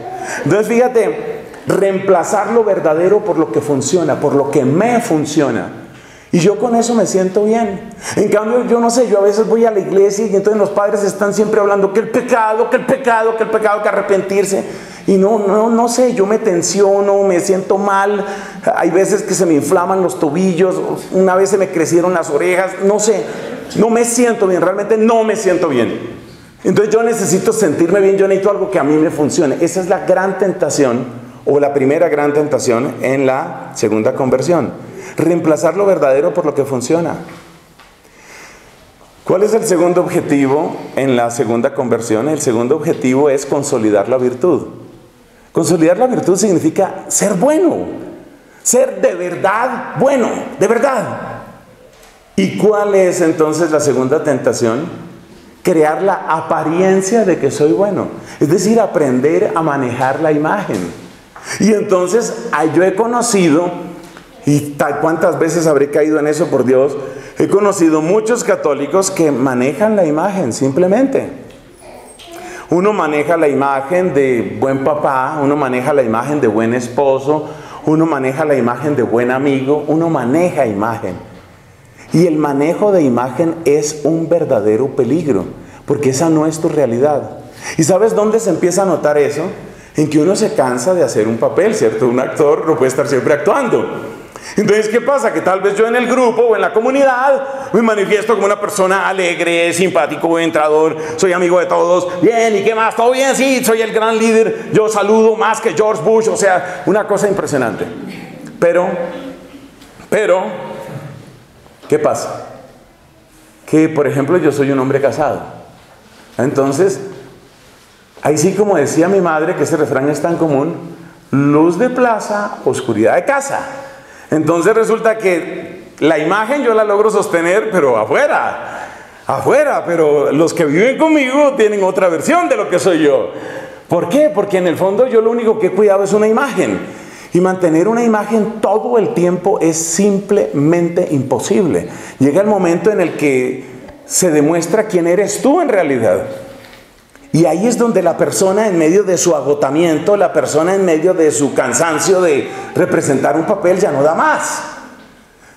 Entonces fíjate, reemplazar lo verdadero por lo que funciona, por lo que me funciona. Y yo con eso me siento bien. En cambio, yo no sé, yo a veces voy a la iglesia y entonces los padres están siempre hablando que el pecado, que el pecado, que el pecado, que arrepentirse. y no, no, no sé, yo me tensiono, me siento mal, hay veces que se me inflaman los tobillos, una vez se me crecieron las orejas, no sé, no me siento bien, realmente no me siento bien. Entonces yo necesito sentirme bien, yo necesito algo que a mí me funcione. Esa es la gran tentación o la primera gran tentación en la segunda conversión. Reemplazar lo verdadero por lo que funciona. ¿Cuál es el segundo objetivo en la segunda conversión? El segundo objetivo es consolidar la virtud. Consolidar la virtud significa ser bueno, ser de verdad bueno, de verdad. ¿Y cuál es entonces la segunda tentación? Crear la apariencia de que soy bueno. Es decir, aprender a manejar la imagen. Y entonces yo he conocido, y tal cuántas veces habré caído en eso por Dios, he conocido muchos católicos que manejan la imagen simplemente. Uno maneja la imagen de buen papá, uno maneja la imagen de buen esposo, uno maneja la imagen de buen amigo, uno maneja imagen. Y el manejo de imagen es un verdadero peligro, porque esa no es tu realidad. ¿Y sabes dónde se empieza a notar eso? En que uno se cansa de hacer un papel, ¿cierto? Un actor no puede estar siempre actuando. Entonces, ¿qué pasa? Que tal vez yo en el grupo o en la comunidad me manifiesto como una persona alegre, simpático, entrador, soy amigo de todos, bien, ¿y qué más? ¿Todo bien? Sí, soy el gran líder, yo saludo más que George Bush, o sea, una cosa impresionante. Pero, pero, ¿Qué pasa? Que, por ejemplo, yo soy un hombre casado. Entonces, ahí sí, como decía mi madre, que ese refrán es tan común, luz de plaza, oscuridad de casa. Entonces resulta que la imagen yo la logro sostener, pero afuera, afuera, pero los que viven conmigo tienen otra versión de lo que soy yo. ¿Por qué? Porque en el fondo yo lo único que he cuidado es una imagen. Y mantener una imagen todo el tiempo es simplemente imposible. Llega el momento en el que se demuestra quién eres tú en realidad. Y ahí es donde la persona en medio de su agotamiento, la persona en medio de su cansancio de representar un papel ya no da más.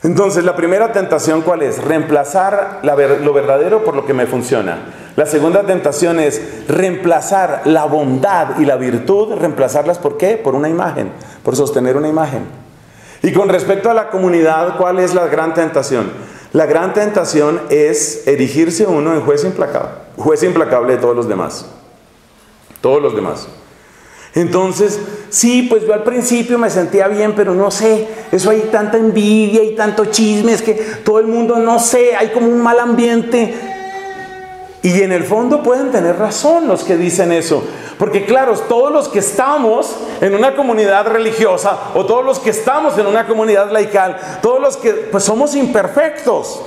Entonces la primera tentación cuál es? Reemplazar lo verdadero por lo que me funciona. La segunda tentación es reemplazar la bondad y la virtud, reemplazarlas por qué? Por una imagen, por sostener una imagen. Y con respecto a la comunidad, ¿cuál es la gran tentación? La gran tentación es erigirse uno en juez implacable, juez implacable de todos los demás. Todos los demás. Entonces, sí, pues yo al principio me sentía bien, pero no sé, eso hay tanta envidia y tanto chisme, es que todo el mundo, no sé, hay como un mal ambiente. Y en el fondo pueden tener razón los que dicen eso. Porque claro, todos los que estamos en una comunidad religiosa o todos los que estamos en una comunidad laical, todos los que pues somos imperfectos.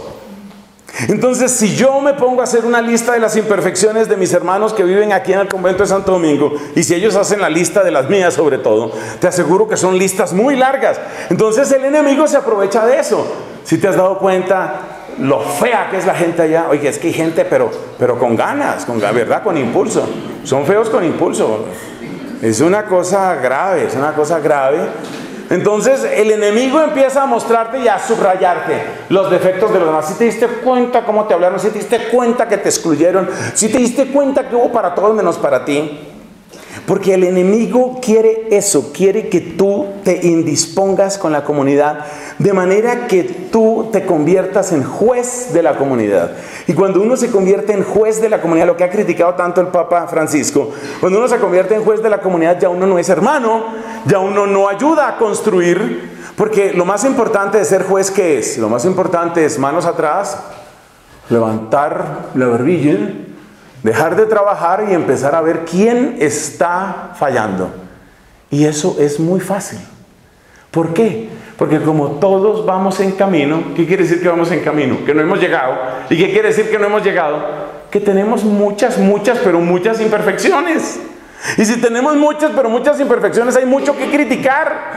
Entonces, si yo me pongo a hacer una lista de las imperfecciones de mis hermanos que viven aquí en el convento de Santo Domingo, y si ellos hacen la lista de las mías sobre todo, te aseguro que son listas muy largas. Entonces el enemigo se aprovecha de eso. Si te has dado cuenta, lo fea que es la gente allá. Oye, es que hay gente, pero, pero con ganas, con verdad, con impulso. Son feos con impulso. Es una cosa grave, es una cosa grave. Entonces el enemigo empieza a mostrarte y a subrayarte los defectos de los demás. Si te diste cuenta cómo te hablaron, si te diste cuenta que te excluyeron, si te diste cuenta que hubo para todos menos para ti. Porque el enemigo quiere eso, quiere que tú te indispongas con la comunidad, de manera que tú te conviertas en juez de la comunidad. Y cuando uno se convierte en juez de la comunidad, lo que ha criticado tanto el Papa Francisco, cuando uno se convierte en juez de la comunidad, ya uno no es hermano, ya uno no ayuda a construir, porque lo más importante de ser juez, ¿qué es? Lo más importante es manos atrás, levantar la barbilla, dejar de trabajar y empezar a ver quién está fallando. Y eso es muy fácil. ¿Por qué? Porque como todos vamos en camino, ¿qué quiere decir que vamos en camino? Que no hemos llegado. ¿Y qué quiere decir que no hemos llegado? Que tenemos muchas, muchas, pero muchas imperfecciones. Y si tenemos muchas, pero muchas imperfecciones, hay mucho que criticar.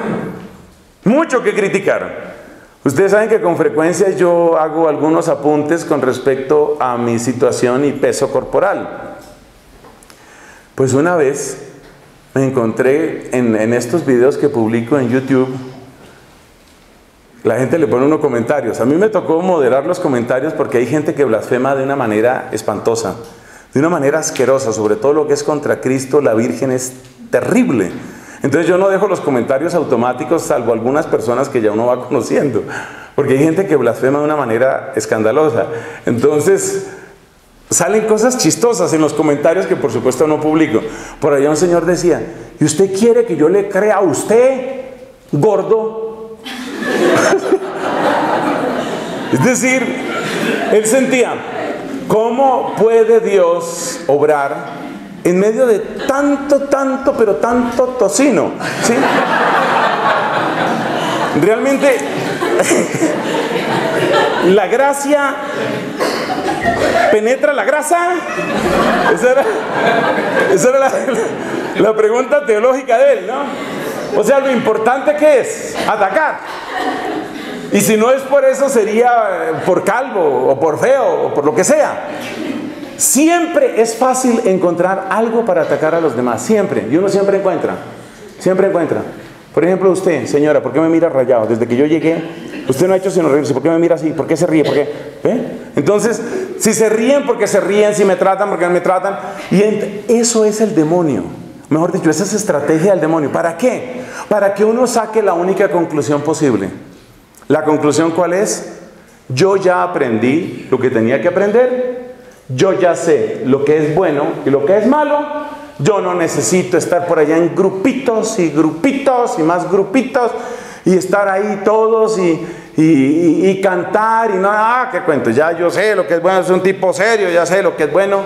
Mucho que criticar. Ustedes saben que con frecuencia yo hago algunos apuntes con respecto a mi situación y peso corporal. Pues una vez me encontré en, estos videos que publico en YouTube la gente le pone unos comentarios. A mí me tocó moderar los comentarios porque hay gente que blasfema de una manera espantosa, de una manera asquerosa, sobre todo lo que es contra Cristo, la Virgen es terrible. Entonces yo no dejo los comentarios automáticos, salvo algunas personas que ya uno va conociendo, porque hay gente que blasfema de una manera escandalosa. Entonces salen cosas chistosas en los comentarios que por supuesto no publico. Por allá un señor decía, ¿y usted quiere que yo le crea a usted, gordo? es decir, él sentía, ¿cómo puede Dios obrar en medio de tanto, tanto, pero tanto tocino. ¿sí? Realmente, la gracia penetra la grasa. Esa era, la, la, pregunta teológica de él, ¿no? O sea, lo importante que es atacar. Y si no es por eso, sería por calvo o por feo o por lo que sea. Siempre es fácil encontrar algo para atacar a los demás, siempre. Y uno siempre encuentra, siempre encuentra. Por ejemplo, usted, señora, ¿por qué me mira rayado? Desde que yo llegué, usted no ha hecho sino reírse. ¿Por qué me mira así? ¿Por qué se ríe? ¿Por qué? ¿Eh? Entonces, si se ríen porque se ríen, si me tratan porque me tratan. Y eso es el demonio. Mejor dicho, esa es estrategia del demonio. ¿Para qué? Para que uno saque la única conclusión posible. ¿La conclusión cuál es? Yo ya aprendí lo que tenía que aprender yo ya sé lo que es bueno y lo que es malo. Yo no necesito estar por allá en grupitos y grupitos y más grupitos y estar ahí todos y, cantar y no, ah, qué cuento, ya yo sé lo que es bueno, es un tipo serio, ya sé lo que es bueno.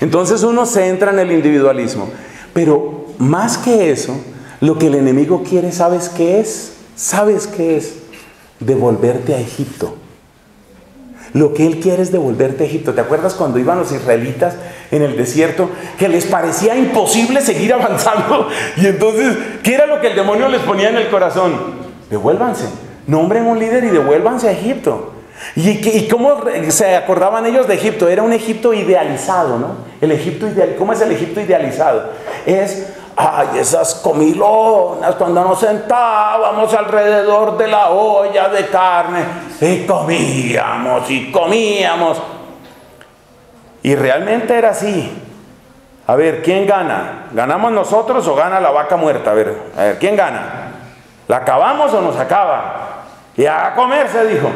Entonces uno se entra en el individualismo. Pero más que eso, lo que el enemigo quiere, ¿sabes qué es? ¿Sabes qué es? Devolverte a Egipto. Lo que Él quiere es devolverte a Egipto. ¿Te acuerdas cuando iban los israelitas en el desierto que les parecía imposible seguir avanzando? Y entonces, ¿qué era lo que el demonio les ponía en el corazón? Devuélvanse, nombren un líder y devuélvanse a Egipto. ¿Y, cómo se acordaban ellos de Egipto? Era un Egipto idealizado, ¿no? El Egipto ideal, ¿cómo es el Egipto idealizado? Es Ay, esas comilonas cuando nos sentábamos alrededor de la olla de carne y comíamos y comíamos. Y realmente era así. A ver, ¿quién gana? ¿Ganamos nosotros o gana la vaca muerta? A ver, a ver, ¿quién gana? ¿La acabamos o nos acaba? Y a comer se dijo.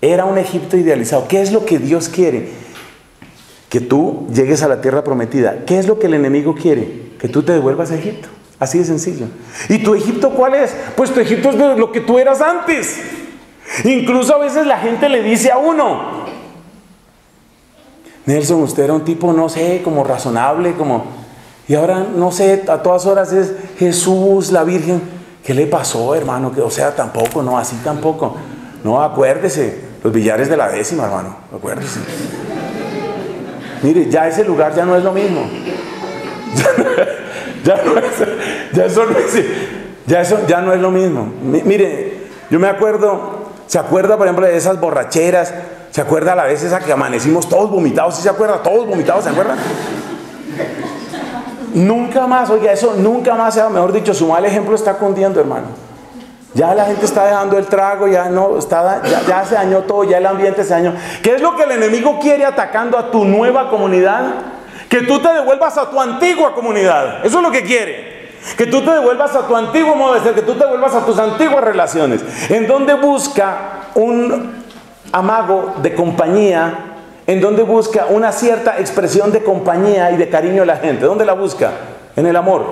Era un Egipto idealizado. ¿Qué es lo que Dios quiere? Que tú llegues a la tierra prometida. ¿Qué es lo que el enemigo quiere? que tú te devuelvas a Egipto. Así de sencillo. ¿Y tu Egipto cuál es? Pues tu Egipto es lo que tú eras antes. Incluso a veces la gente le dice a uno, Nelson, usted era un tipo, no sé, como razonable, como... Y ahora, no sé, a todas horas es Jesús, la Virgen. ¿Qué le pasó, hermano? Que, o sea, tampoco, no, así tampoco. No, acuérdese, los billares de la décima, hermano, acuérdese. Mire, ya ese lugar ya no es lo mismo. ya, no es, ya, eso no es, ya eso ya no es lo mismo. mire, yo me acuerdo, ¿se acuerda por ejemplo de esas borracheras? ¿Se acuerda a la vez esa que amanecimos todos vomitados? ¿Sí se acuerda? Todos vomitados, ¿se acuerda? Nunca más, oiga, eso nunca más, mejor dicho, su mal ejemplo está cundiendo, hermano. Ya la gente está dejando el trago, ya no, está, ya, se dañó todo, ya el ambiente se dañó. ¿Qué es lo que el enemigo quiere atacando a tu nueva comunidad? Que tú te devuelvas a tu antigua comunidad. Eso es lo que quiere. Que tú te devuelvas a tu antiguo modo de ser, que tú te devuelvas a tus antiguas relaciones. En donde busca un amago de compañía, en donde busca una cierta expresión de compañía y de cariño a la gente. ¿Dónde la busca? En el amor.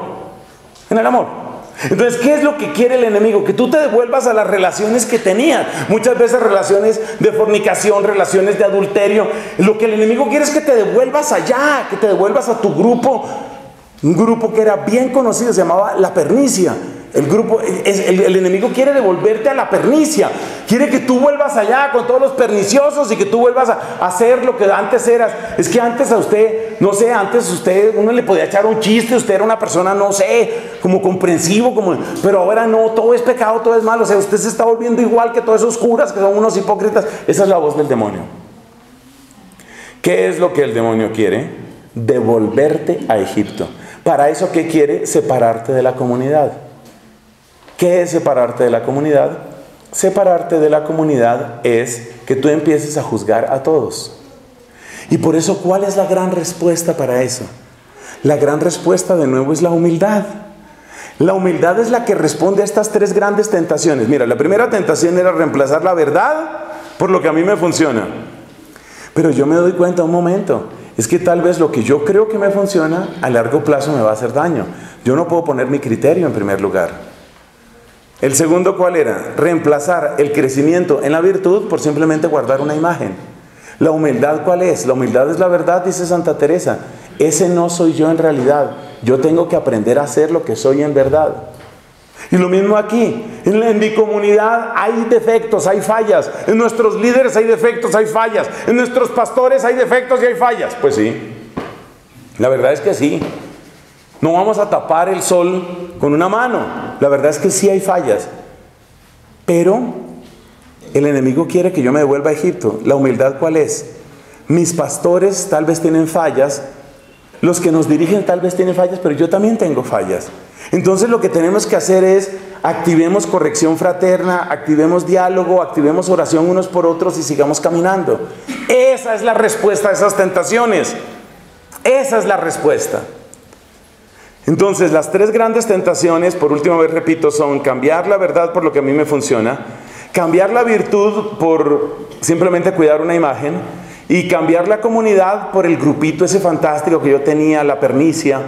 En el amor. Entonces, ¿qué es lo que quiere el enemigo? Que tú te devuelvas a las relaciones que tenías. Muchas veces relaciones de fornicación, relaciones de adulterio. Lo que el enemigo quiere es que te devuelvas allá, que te devuelvas a tu grupo. Un grupo que era bien conocido, se llamaba La Pernicia. El grupo, el, enemigo quiere devolverte a la pernicia. Quiere que tú vuelvas allá con todos los perniciosos y que tú vuelvas a, hacer lo que antes eras. Es que antes a usted, no sé, antes a usted uno le podía echar un chiste, usted era una persona, no sé, como comprensivo, como, pero ahora no, todo es pecado, todo es malo. O sea, usted se está volviendo igual que todos esos curas que son unos hipócritas. Esa es la voz del demonio. ¿Qué es lo que el demonio quiere? Devolverte a Egipto. Para eso, ¿qué quiere? Separarte de la comunidad. ¿Qué es separarte de la comunidad? Separarte de la comunidad es que tú empieces a juzgar a todos. Y por eso, ¿cuál es la gran respuesta para eso? La gran respuesta de nuevo es la humildad. La humildad es la que responde a estas tres grandes tentaciones. Mira, la primera tentación era reemplazar la verdad por lo que a mí me funciona. Pero yo me doy cuenta un momento, es que tal vez lo que yo creo que me funciona a largo plazo me va a hacer daño. Yo no puedo poner mi criterio en primer lugar. El segundo, ¿cuál era? Reemplazar el crecimiento en la virtud por simplemente guardar una imagen. La humildad, ¿cuál es? La humildad es la verdad, dice Santa Teresa. Ese no soy yo en realidad. Yo tengo que aprender a ser lo que soy en verdad. Y lo mismo aquí. En, mi comunidad hay defectos, hay fallas. En nuestros líderes hay defectos, hay fallas. En nuestros pastores hay defectos y hay fallas. Pues sí. La verdad es que sí. No vamos a tapar el sol con una mano. La verdad es que sí hay fallas. Pero el enemigo quiere que yo me devuelva a Egipto. ¿La humildad cuál es? Mis pastores tal vez tienen fallas, los que nos dirigen tal vez tienen fallas, pero yo también tengo fallas. Entonces lo que tenemos que hacer es activemos corrección fraterna, activemos diálogo, activemos oración unos por otros y sigamos caminando. Esa es la respuesta a esas tentaciones. Esa es la respuesta. Entonces las tres grandes tentaciones, por última vez repito, son cambiar la verdad por lo que a mí me funciona, cambiar la virtud por simplemente cuidar una imagen y cambiar la comunidad por el grupito ese fantástico que yo tenía, la pernicia.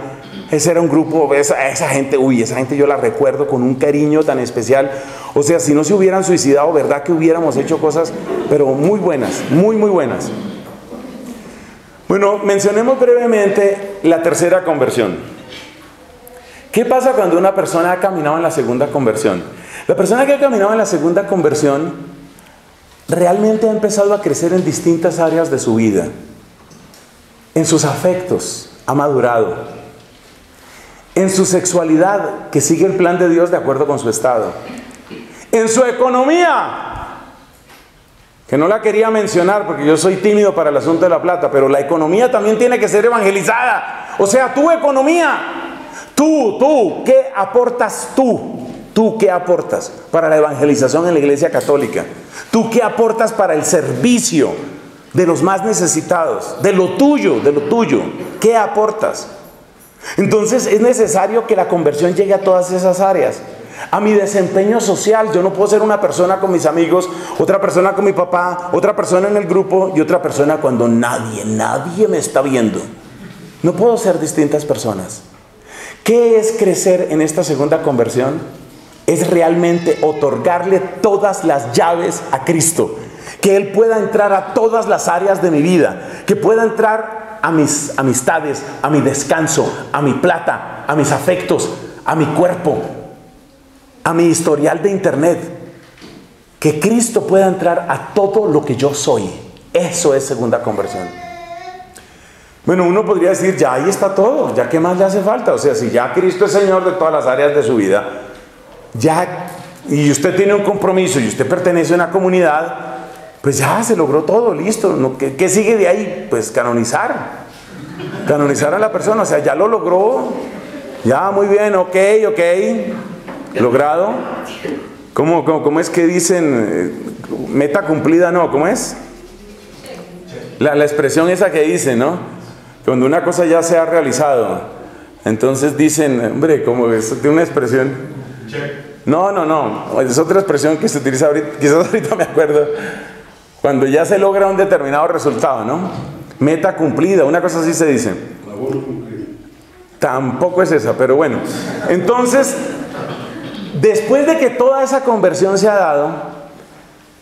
Ese era un grupo, esa, esa gente, uy, esa gente yo la recuerdo con un cariño tan especial. O sea, si no se hubieran suicidado, ¿verdad que hubiéramos hecho cosas, pero muy buenas, muy, muy buenas? Bueno, mencionemos brevemente la tercera conversión. ¿Qué pasa cuando una persona ha caminado en la segunda conversión? La persona que ha caminado en la segunda conversión realmente ha empezado a crecer en distintas áreas de su vida. En sus afectos ha madurado. En su sexualidad, que sigue el plan de Dios de acuerdo con su estado. En su economía, que no la quería mencionar porque yo soy tímido para el asunto de la plata, pero la economía también tiene que ser evangelizada. O sea, tu economía, tú, tú, ¿qué aportas tú? ¿Tú qué aportas para la evangelización en la iglesia católica? ¿Tú qué aportas para el servicio de los más necesitados? De lo tuyo, de lo tuyo. ¿Qué aportas? Entonces es necesario que la conversión llegue a todas esas áreas. A mi desempeño social, yo no puedo ser una persona con mis amigos, otra persona con mi papá, otra persona en el grupo y otra persona cuando nadie, nadie me está viendo. No puedo ser distintas personas. ¿Qué es crecer en esta segunda conversión? es realmente otorgarle todas las llaves a Cristo. Que Él pueda entrar a todas las áreas de mi vida. Que pueda entrar a mis amistades, a mi descanso, a mi plata, a mis afectos, a mi cuerpo, a mi historial de internet. Que Cristo pueda entrar a todo lo que yo soy. Eso es segunda conversión. Bueno, uno podría decir, ya ahí está todo, ya qué más le hace falta. O sea, si ya Cristo es Señor de todas las áreas de su vida, ya, y usted tiene un compromiso y usted pertenece a una comunidad, pues ya se logró todo, listo. ¿Qué, sigue de ahí? Pues canonizar. Canonizar a la persona, o sea, ya lo logró. Ya, muy bien, ok, ok. Logrado. ¿Cómo, cómo, es que dicen eh, meta cumplida? No, ¿cómo es? La, la expresión esa que dicen, ¿no? Cuando una cosa ya se ha realizado. Entonces dicen, hombre, como es de una expresión. No, no, no. Es otra expresión que se utiliza ahorita, quizás ahorita me acuerdo. Cuando ya se logra un determinado resultado, ¿no? Meta cumplida, una cosa así se dice. Tampoco es esa, pero bueno. Entonces, después de que toda esa conversión se ha dado,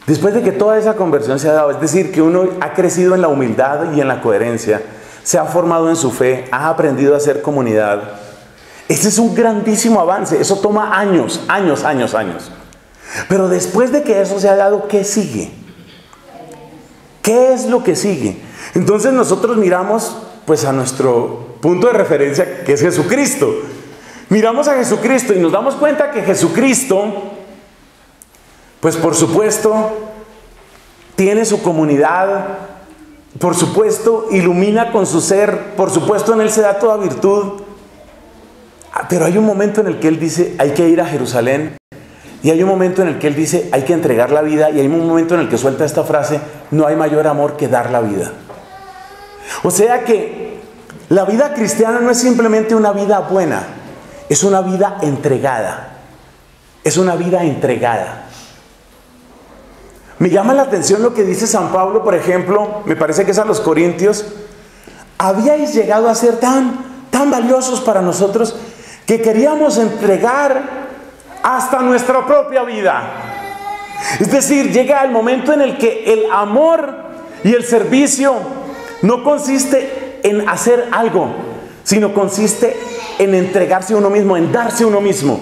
después de que toda esa conversión se ha dado, es decir, que uno ha crecido en la humildad y en la coherencia, se ha formado en su fe, ha aprendido a ser comunidad, ese es un grandísimo avance. Eso toma años, años, años, años. Pero después de que eso se ha dado, ¿qué sigue? ¿Qué es lo que sigue? Entonces nosotros miramos pues a nuestro punto de referencia que es Jesucristo. Miramos a Jesucristo y nos damos cuenta que Jesucristo pues por supuesto tiene su comunidad, por supuesto ilumina con su ser, por supuesto en él se da toda virtud, Ah, pero hay un momento en el que Él dice, hay que ir a Jerusalén. Y hay un momento en el que Él dice, hay que entregar la vida. Y hay un momento en el que suelta esta frase, no hay mayor amor que dar la vida. O sea que La vida cristiana no es simplemente una vida buena, es una vida entregada. Es una vida entregada. Me llama la atención lo que dice San Pablo, por ejemplo, me parece que es a los Corintios. Habíais llegado a ser tan, tan valiosos para nosotros que queríamos entregar hasta nuestra propia vida. Es decir, llega el momento en el que el amor y el servicio no consiste en hacer algo, sino consiste en entregarse a uno mismo, en darse a uno mismo.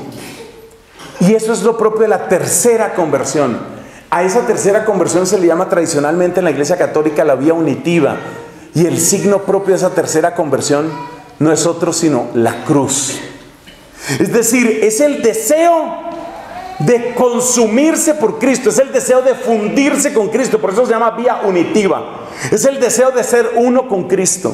Y eso es lo propio de la tercera conversión. A esa tercera conversión se le llama tradicionalmente en la Iglesia Católica la vía unitiva. Y el signo propio de esa tercera conversión no es otro sino la cruz. Es decir, es el deseo de consumirse por Cristo, es el deseo de fundirse con Cristo, por eso se llama vía unitiva. Es el deseo de ser uno con Cristo.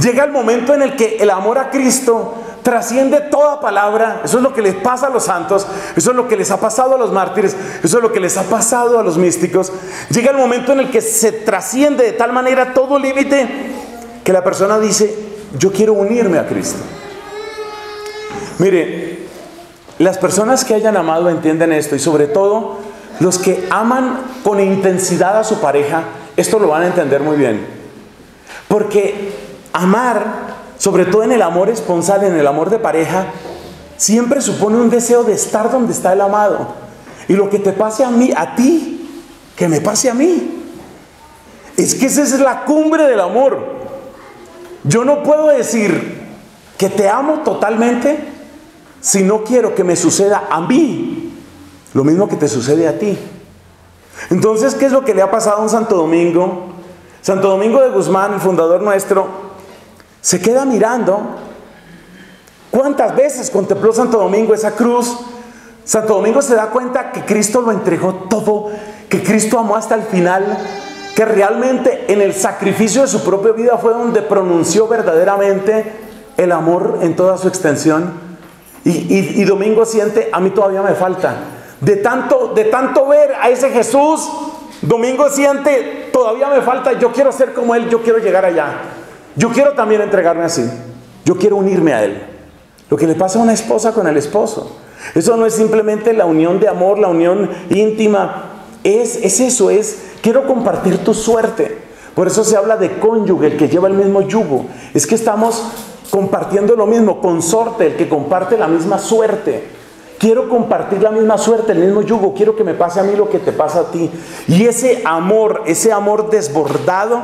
Llega el momento en el que el amor a Cristo trasciende toda palabra. Eso es lo que les pasa a los santos, eso es lo que les ha pasado a los mártires, eso es lo que les ha pasado a los místicos. Llega el momento en el que se trasciende de tal manera todo límite que la persona dice, yo quiero unirme a Cristo. Mire, las personas que hayan amado entienden esto y sobre todo los que aman con intensidad a su pareja, esto lo van a entender muy bien. Porque amar, sobre todo en el amor esponsal, en el amor de pareja, siempre supone un deseo de estar donde está el amado. Y lo que te pase a mí, a ti, que me pase a mí. Es que esa es la cumbre del amor. Yo no puedo decir que te amo totalmente si no quiero que me suceda a mí lo mismo que te sucede a ti. Entonces, ¿qué es lo que le ha pasado a un Santo Domingo? Santo Domingo de Guzmán, el fundador nuestro, se queda mirando. ¿Cuántas veces contempló Santo Domingo esa cruz? Santo Domingo se da cuenta que Cristo lo entregó todo, que Cristo amó hasta el final, que realmente en el sacrificio de su propia vida fue donde pronunció verdaderamente el amor en toda su extensión. Y, Domingo siente, a mí todavía me falta. De tanto, de tanto ver a ese Jesús, Domingo siente, todavía me falta, yo quiero ser como Él, yo quiero llegar allá. Yo quiero también entregarme así. Yo quiero unirme a Él. Lo que le pasa a una esposa con el esposo. Eso no es simplemente la unión de amor, la unión íntima. Es, es eso, es quiero compartir tu suerte. Por eso se habla de cónyuge, el que lleva el mismo yugo. Es que estamos compartiendo lo mismo, consorte, el que comparte la misma suerte. Quiero compartir la misma suerte, el mismo yugo, quiero que me pase a mí lo que te pasa a ti. Y ese amor, ese amor desbordado,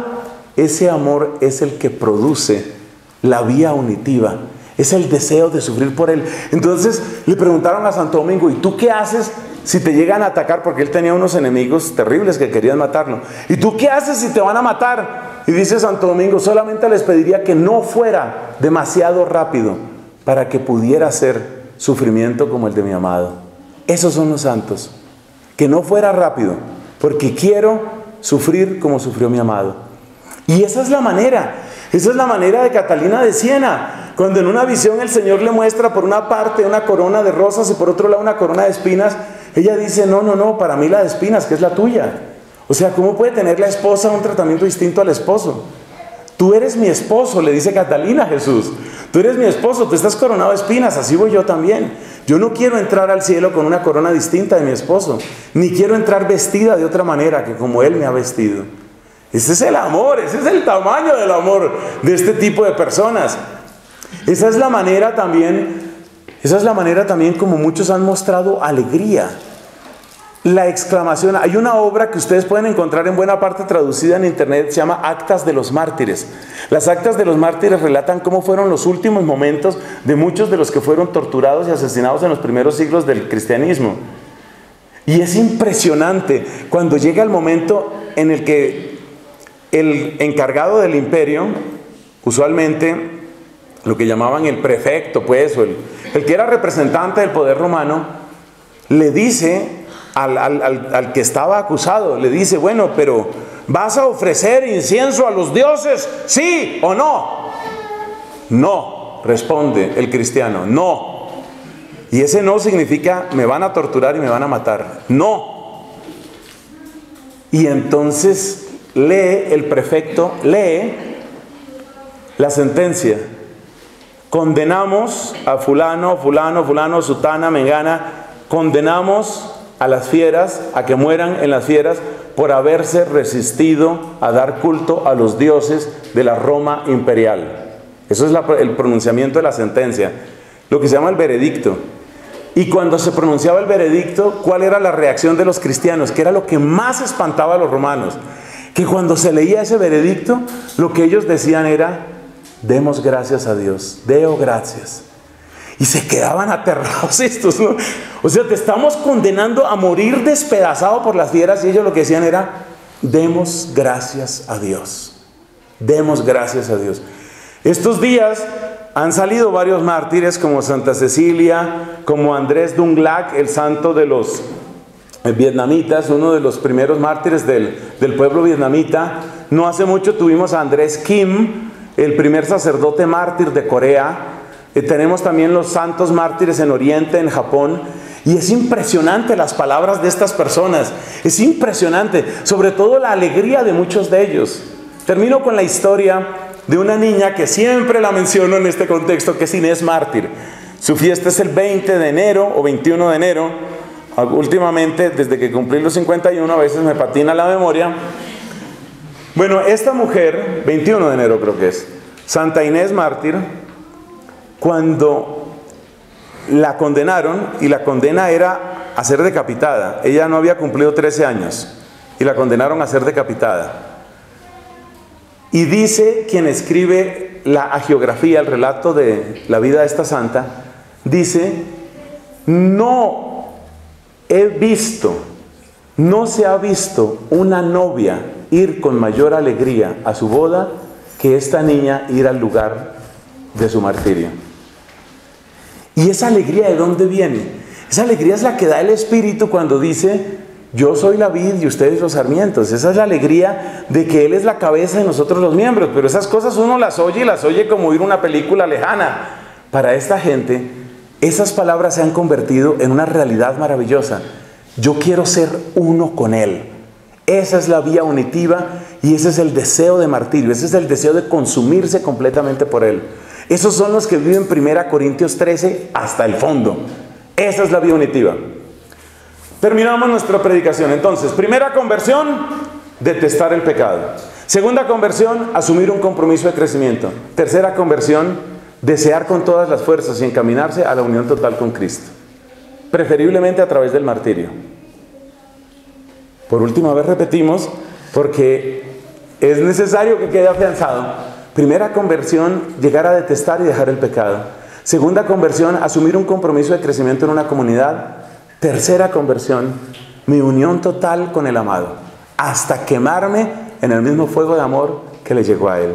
ese amor es el que produce la vía unitiva. Es el deseo de sufrir por él. Entonces le preguntaron a Santo Domingo, ¿y tú qué haces si te llegan a atacar? Porque él tenía unos enemigos terribles que querían matarlo. ¿Y tú qué haces si te van a matar? Y dice Santo Domingo, solamente les pediría que no fuera demasiado rápido para que pudiera ser sufrimiento como el de mi amado. Esos son los santos. Que no fuera rápido, porque quiero sufrir como sufrió mi amado. Y esa es la manera, esa es la manera de Catalina de Siena. Cuando en una visión el Señor le muestra por una parte una corona de rosas y por otro lado una corona de espinas, ella dice, no, no, no, para mí la de espinas, que es la tuya. O sea, ¿cómo puede tener la esposa un tratamiento distinto al esposo? Tú eres mi esposo, le dice Catalina a Jesús. Tú eres mi esposo, tú estás coronado de espinas, así voy yo también. Yo no quiero entrar al cielo con una corona distinta de mi esposo, ni quiero entrar vestida de otra manera que como Él me ha vestido. Ese es el amor, ese es el tamaño del amor de este tipo de personas. Esa es la manera también, esa es la manera también como muchos han mostrado alegría la exclamación, hay una obra que ustedes pueden encontrar en buena parte traducida en internet, se llama Actas de los Mártires. Las Actas de los Mártires relatan cómo fueron los últimos momentos de muchos de los que fueron torturados y asesinados en los primeros siglos del cristianismo. Y es impresionante cuando llega el momento en el que el encargado del imperio, usualmente lo que llamaban el prefecto, pues, o el, el que era representante del poder romano, le dice al, que estaba acusado. Le dice, bueno, pero ¿vas a ofrecer incienso a los dioses? ¿Sí o no? No, responde el cristiano, no. Y ese no significa me van a torturar y me van a matar. No. Y entonces lee el prefecto, lee la sentencia. Condenamos a fulano, fulano, fulano, sutana, mengana, condenamos a las fieras a que mueran en las fieras por haberse resistido a dar culto a los dioses de la Roma imperial. Eso es el pronunciamiento de la sentencia, lo que se llama el veredicto. Y cuando se pronunciaba el veredicto, ¿cuál era la reacción de los cristianos? Que era lo que más espantaba a los romanos. Que cuando se leía ese veredicto, lo que ellos decían era, demos gracias a Dios, deo gracias. Y se quedaban aterrados estos, ¿no? O sea, te estamos condenando a morir despedazado por las fieras y ellos lo que decían era, demos gracias a Dios. Demos gracias a Dios. Estos días han salido varios mártires como Santa Cecilia, como Andrés Dunglac, el santo de los vietnamitas, uno de los primeros mártires del, del pueblo vietnamita. No hace mucho tuvimos a Andrés Kim, el primer sacerdote mártir de Corea. Eh, tenemos también los santos mártires en Oriente, en Japón. Y es impresionante las palabras de estas personas. Es impresionante, sobre todo la alegría de muchos de ellos. Termino con la historia de una niña que siempre la menciono en este contexto, que es Mártir. Su fiesta es el 20 de enero o 21 de enero. Últimamente, desde que cumplí los 51, a veces me patina la memoria. Bueno, esta mujer, 21 de enero creo que es, Santa Inés Mártir, cuando la condenaron, y la condena era a ser decapitada, ella no había cumplido 13 años, y la condenaron a ser decapitada. Y dice quien escribe la agiografía, el relato de la vida de esta santa, dice, no he visto, no se ha visto una novia ir con mayor alegría a su boda que esta niña ir al lugar de su martirio. ¿Y esa alegría de dónde viene? Esa alegría es la que da el Espíritu cuando dice, yo soy la vid y ustedes los sarmientos. Esa es la alegría de que Él es la cabeza de nosotros los miembros. Pero esas cosas uno las oye y las oye como oír una película lejana. Para esta gente, esas palabras se han convertido en una realidad maravillosa. Yo quiero ser uno con Él. Esa es la vía unitiva y ese es el deseo de martirio. Ese es el deseo de consumirse completamente por Él. Esos son los que viven 1 Corintios 13 hasta el fondo. Esa es la vía unitiva. Terminamos nuestra predicación. Entonces, primera conversión, detestar el pecado. Segunda conversión, asumir un compromiso de crecimiento. Tercera conversión, desear con todas las fuerzas y encaminarse a la unión total con Cristo. Preferiblemente a través del martirio. Por última vez repetimos, porque es necesario que quede afianzado Primera conversión, llegar a detestar y dejar el pecado. Segunda conversión, asumir un compromiso de crecimiento en una comunidad. Tercera conversión, mi unión total con el amado, hasta quemarme en el mismo fuego de amor que le llegó a él.